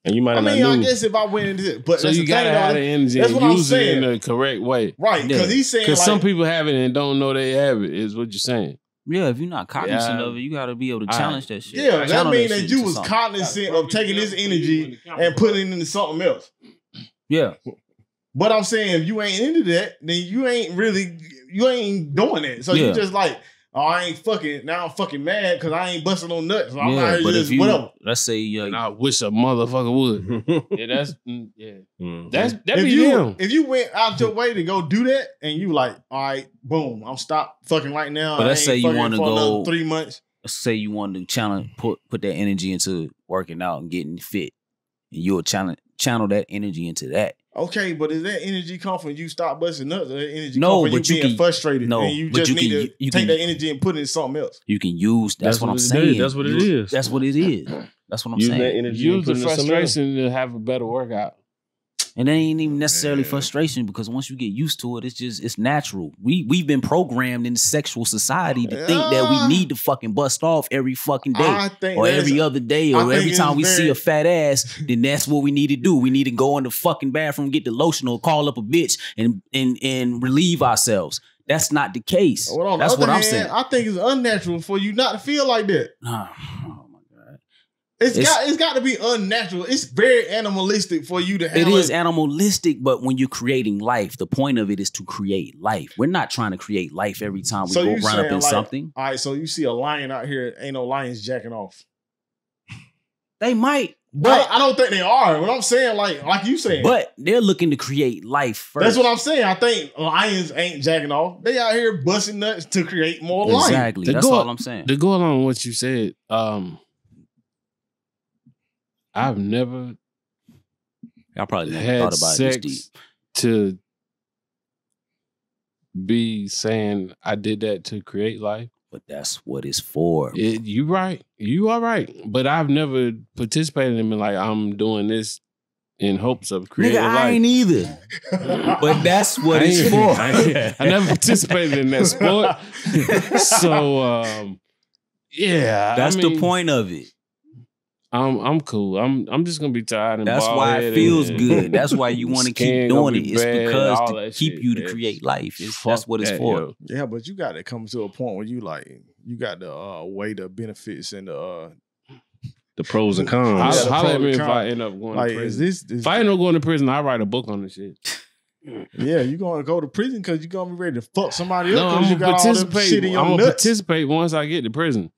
And you might I have mean, not I knew. guess if I went into it, but So that's you the gotta thing, have though. the energy That's and what I'm use it in the correct way. Right, because Yeah. he's saying Because like, some people have it and don't know they have it. Is what you're saying. Yeah, if you're not cognizant Yeah. of it, you got to be able to Alright. challenge that shit. yeah, that Channel means shit that you was cognizant of taking this energy and putting it into something else. Yeah, But I'm saying if you ain't into that, then you ain't really you ain't doing it. So Yeah. you just like, oh, I ain't fucking now I'm fucking mad because I ain't busting no nuts. So I'm yeah. out But just if you, whatever. let's say, uh, And I wish a motherfucker would. yeah, that's mm, yeah. Mhm. That's that If be you them. if you went out your way to go do that and you like, all right, boom, I'm stop fucking right now. But I let's say you wanna go- three months. let's say you want to challenge, put put that energy into working out and getting fit, and you'll channel channel that energy into that. Okay, but is that energy come from you stop busting nuts or that energy No, come from but you you being can- frustrated? no, and you just you need can- to you take can- that energy and put it in something else. You can use. That's, That's what, what I'm saying. is. That's what it is. That's what it is. That's what I'm Using that saying. energy and Use the putting it in something else. frustration to have a better workout. And that ain't even necessarily Yeah. frustration because once you get used to it, it's just it's natural. We we've been programmed in sexual society to think that we need to fucking bust off every fucking day. Or every other day, or every time we very- see a fat ass, then that's what we need to do. We need to go in the fucking bathroom, get the lotion, or call up a bitch and and and relieve ourselves. That's not the case. Well, That's what I'm saying. I think it's unnatural for you not to feel like that. My god. It's, It's- got it's got to be unnatural. It's very animalistic for you to have It is animalistic, but when you're creating life, the point of it is to create life. We're not trying to create life every time we So go you run up in like- something. All right, so you see a lion out here, ain't no lions jacking off. They might, But but I don't think they are. What I'm saying, like like you saying, but they're looking to create life first. that's what I'm saying. I think lions ain't jacking off. They out here busting nuts to create more life. exactly. To That's go- all I'm saying. To go along with what you said, um, I've never Y'all probably never had thought about this deep. sex to be saying I did that to create life. But that's what it's for. It, you right. You are right. But I've never participated in it like I'm doing this in hopes of creating Nigga, life. I ain't either. But that's what I it's for. I, I never participated in that sport. so um yeah. I That's the point of it. I'm I'm cool. I'm I'm just gonna be tired and That's why it feels and- good. That's why you want to keep doing it. It's bad, because to keep shit. you to It's- create life. It's, that's what it's that, for. yo. yeah, but you got to come to a point where you like you got to uh, weigh the benefits and the uh, The pros and cons. Yeah, Holla the pro and if con. I end up going like to is prison. this, is if I end up going to prison, I write a book on this shit. Yeah, you're gonna go to prison because you're gonna be ready to fuck somebody No, up I'm gonna got all them shit participate. I'm gonna nuts. participate once I get to prison.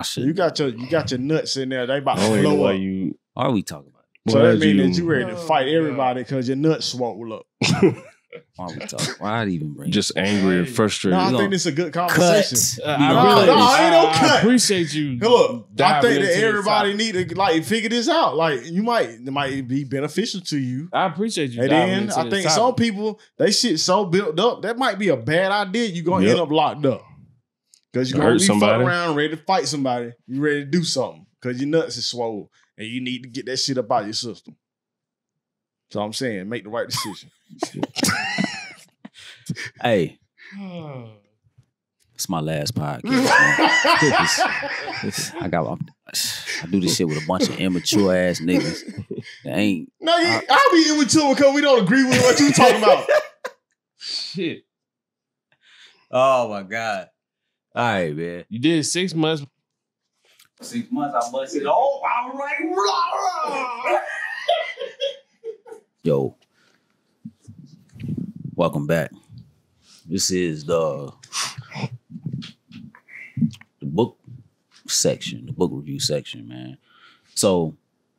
I should. You got your you got your nuts in there. They about to don't blow why up. you. Why are we talking about? it? so why that did means that you ready to Oh, fight everybody because your nuts swole up. Why are we talking? Why did even bring? it just angry and No, frustrated. I We think gonna this is a good Cut. conversation. Uh, I, gonna really- No, this. ain't no I cut. appreciate you. Hey, Look, I diving think that into everybody topic. need to like figure this out. Like you might it might be beneficial to you. I appreciate you. And diving then into I this think topic. some people they shit so built up that might be a bad idea. You gonna Yep. end up locked up because you Hurt gonna be somebody. fucking around ready to fight somebody. You ready to do something because your nuts is swole and you need to get that shit up out of your system. So I'm saying, make the right decision. Hey, it's my last podcast. man. This- I got. I'm- I do this shit with a bunch of immature ass niggas. That ain't. no, you, I'll be immature because we don't agree with what you talking about. Shit. Oh my god! All right, man. You did six months. Six months, I busted. Oh, all right. Yo, welcome back. This is the the book section, the book review section, man. So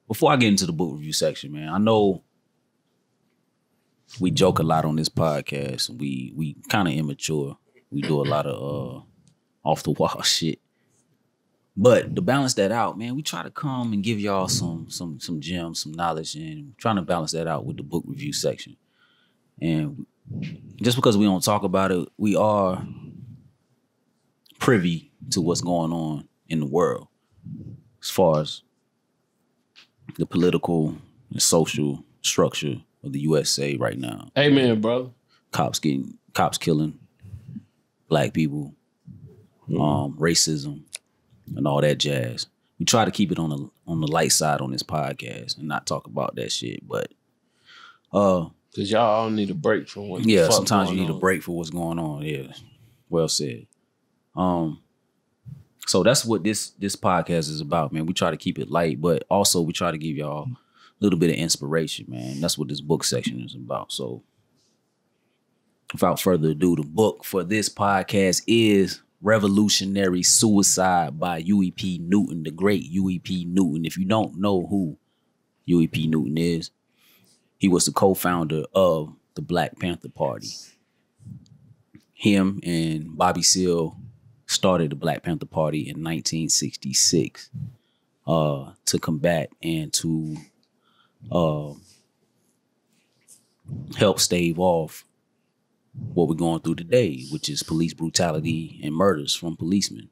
before I get into the book review section, man, I know we joke a lot on this podcast. We we kind of immature. We do a lot of uh off the wall shit. But to balance that out, man, we try to come and give y'all some some some gems, some knowledge, and trying to balance that out with the book review section. And just because we don't talk about it, we are privy to what's going on in the world as far as the political and social structure of the USA right now. Amen, brother. Cops getting cops killing black people, um, racism, and all that jazz. We try to keep it on the on the light side on this podcast and not talk about that shit. But uh Cause y'all all need a break from what. yeah, sometimes you need a break for what's going on. Yeah. Well said. Um so that's what this this podcast is about, man. We try to keep it light, but also we try to give y'all a little bit of inspiration, man. That's what this book section is about. So without further ado, the book for this podcast is Revolutionary Suicide by Huey P. Newton, the great Huey P. Newton. If you don't know who Huey P. Newton is, he was the co-founder of the Black Panther Party. Him and Bobby Seale started the Black Panther Party in 1966 uh, to combat and to uh, help stave off what we're going through today, which is police brutality and murders from policemen.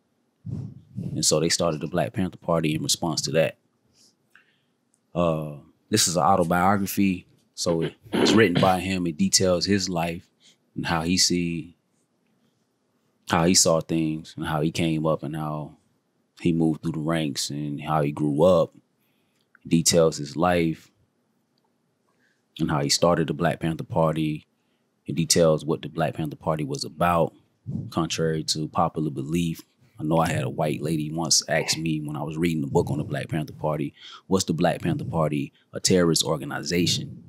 And so they started the Black Panther Party in response to that. Uh, this is an autobiography, so it- it's written by him. It details his life and how he see, how he saw things, and how he came up, and how he moved through the ranks, and how he grew up. It details his life and how he started the Black Panther Party. It details what the Black Panther Party was about, contrary to popular belief. I know I had a white lady once ask me when I was reading the book on the Black Panther Party, what's the Black Panther Party a terrorist organization?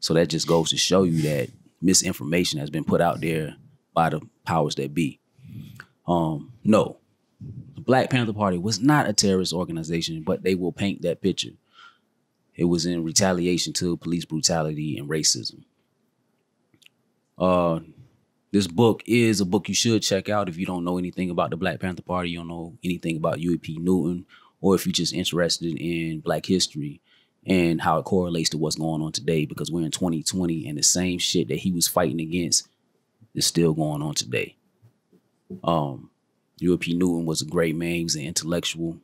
So that just goes to show you that misinformation has been put out there by the powers that be. Um, no, the Black Panther Party was not a terrorist organization, but they will paint that picture. It was in retaliation to police brutality and racism. Uh, this book is a book you should check out if you don't know anything about the Black Panther Party, you don't know anything about Huey P. Newton, or if you're just interested in Black history and how it correlates to what's going on today because we're in 2020 and the same shit that he was fighting against is still going on today. Um, Huey P. Newton was a great man. He was an intellectual.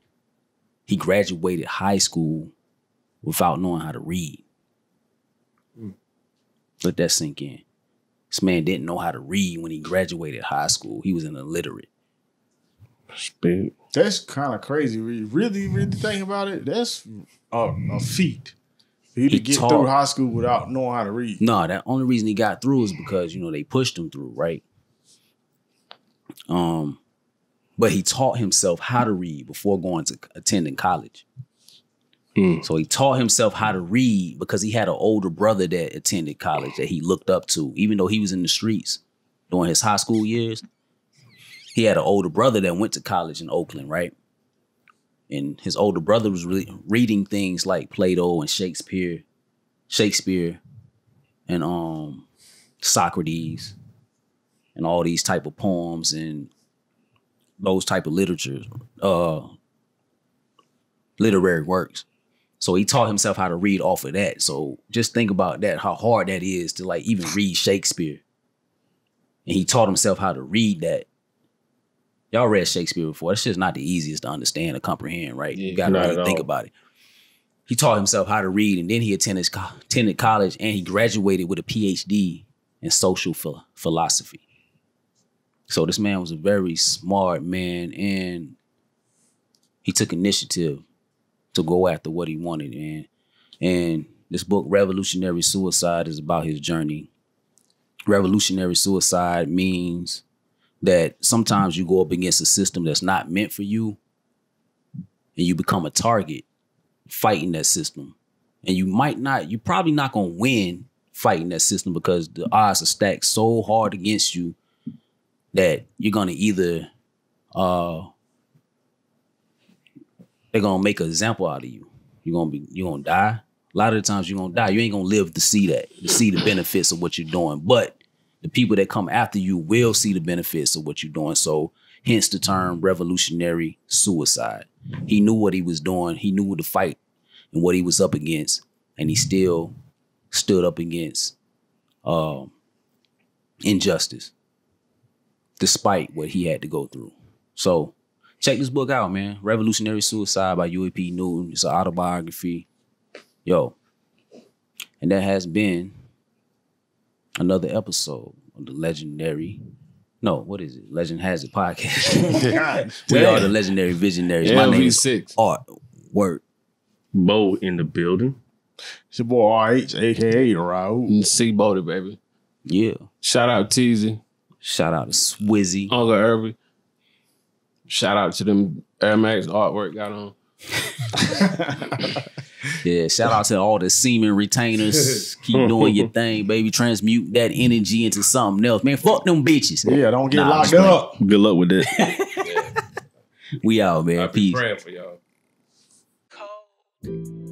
He graduated high school without knowing how to read. Let that sink in. This man didn't know how to read when he graduated high school. He was an illiterate. Spit. That's kind of crazy. Really, really think about it, that's a, a feat. For you to He get taught. through high school without knowing how to read. No, that only reason he got through is because you know they pushed him through, right? Um, but he taught himself how to read before going to attending college. Mm. So he taught himself how to read because he had an older brother that attended college that he looked up to, even though he was in the streets during his high school years. He had an older brother that went to college in Oakland, right? And his older brother was re- reading things like Plato and Shakespeare, Shakespeare, and um Socrates, and all these type of poems and those type of literatures, uh, literary works. So he taught himself how to read off of that. So just think about that, how hard that is to like even read Shakespeare. And he taught himself how to read that. Y'all read Shakespeare before. That's just not the easiest to understand or comprehend, right? you gotta really think all. about it. He taught himself how to read, and then he attended, attended college and he graduated with a PhD in social phil- philosophy. So this man was a very smart man, and he took initiative to go after what he wanted. And and this book, Revolutionary Suicide, is about his journey. Revolutionary suicide means that sometimes you go up against a system that's not meant for you, and you become a target fighting that system. And you might not, you're probably not gonna win fighting that system because the odds are stacked so hard against you that you're gonna either uh they're gonna make an example out of you. You're gonna be you're gonna die. A lot of the times you're gonna die. You ain't gonna live to see that, to see the benefits of what you're doing. But the people that come after you will see the benefits of what you're doing. So hence the term revolutionary suicide. He knew what he was doing, he knew the fight and what he was up against, and he still stood up against um injustice despite what he had to go through. So check this book out, man. Revolutionary Suicide by Huey P. Newton. It's an autobiography. Yo. And that has been another episode of the legendary. No, what is it? Legend Has It podcast. We damn. are the legendary visionaries. My name is LV6. Art Word. Bo in the building. It's your boy RH, aka Raul. C Bodie, baby. Yeah. Shout out Teasy, Shout out to Swizzy. Uncle Irby. Shout out to them Air Max artwork got on. Yeah, shout out to all the semen retainers. Keep doing your thing, baby. Transmute that energy into something else. Man, fuck them bitches. yeah, don't get Nah, locked just up. Good luck with that. We out, man. I Peace. praying for y'all. cold.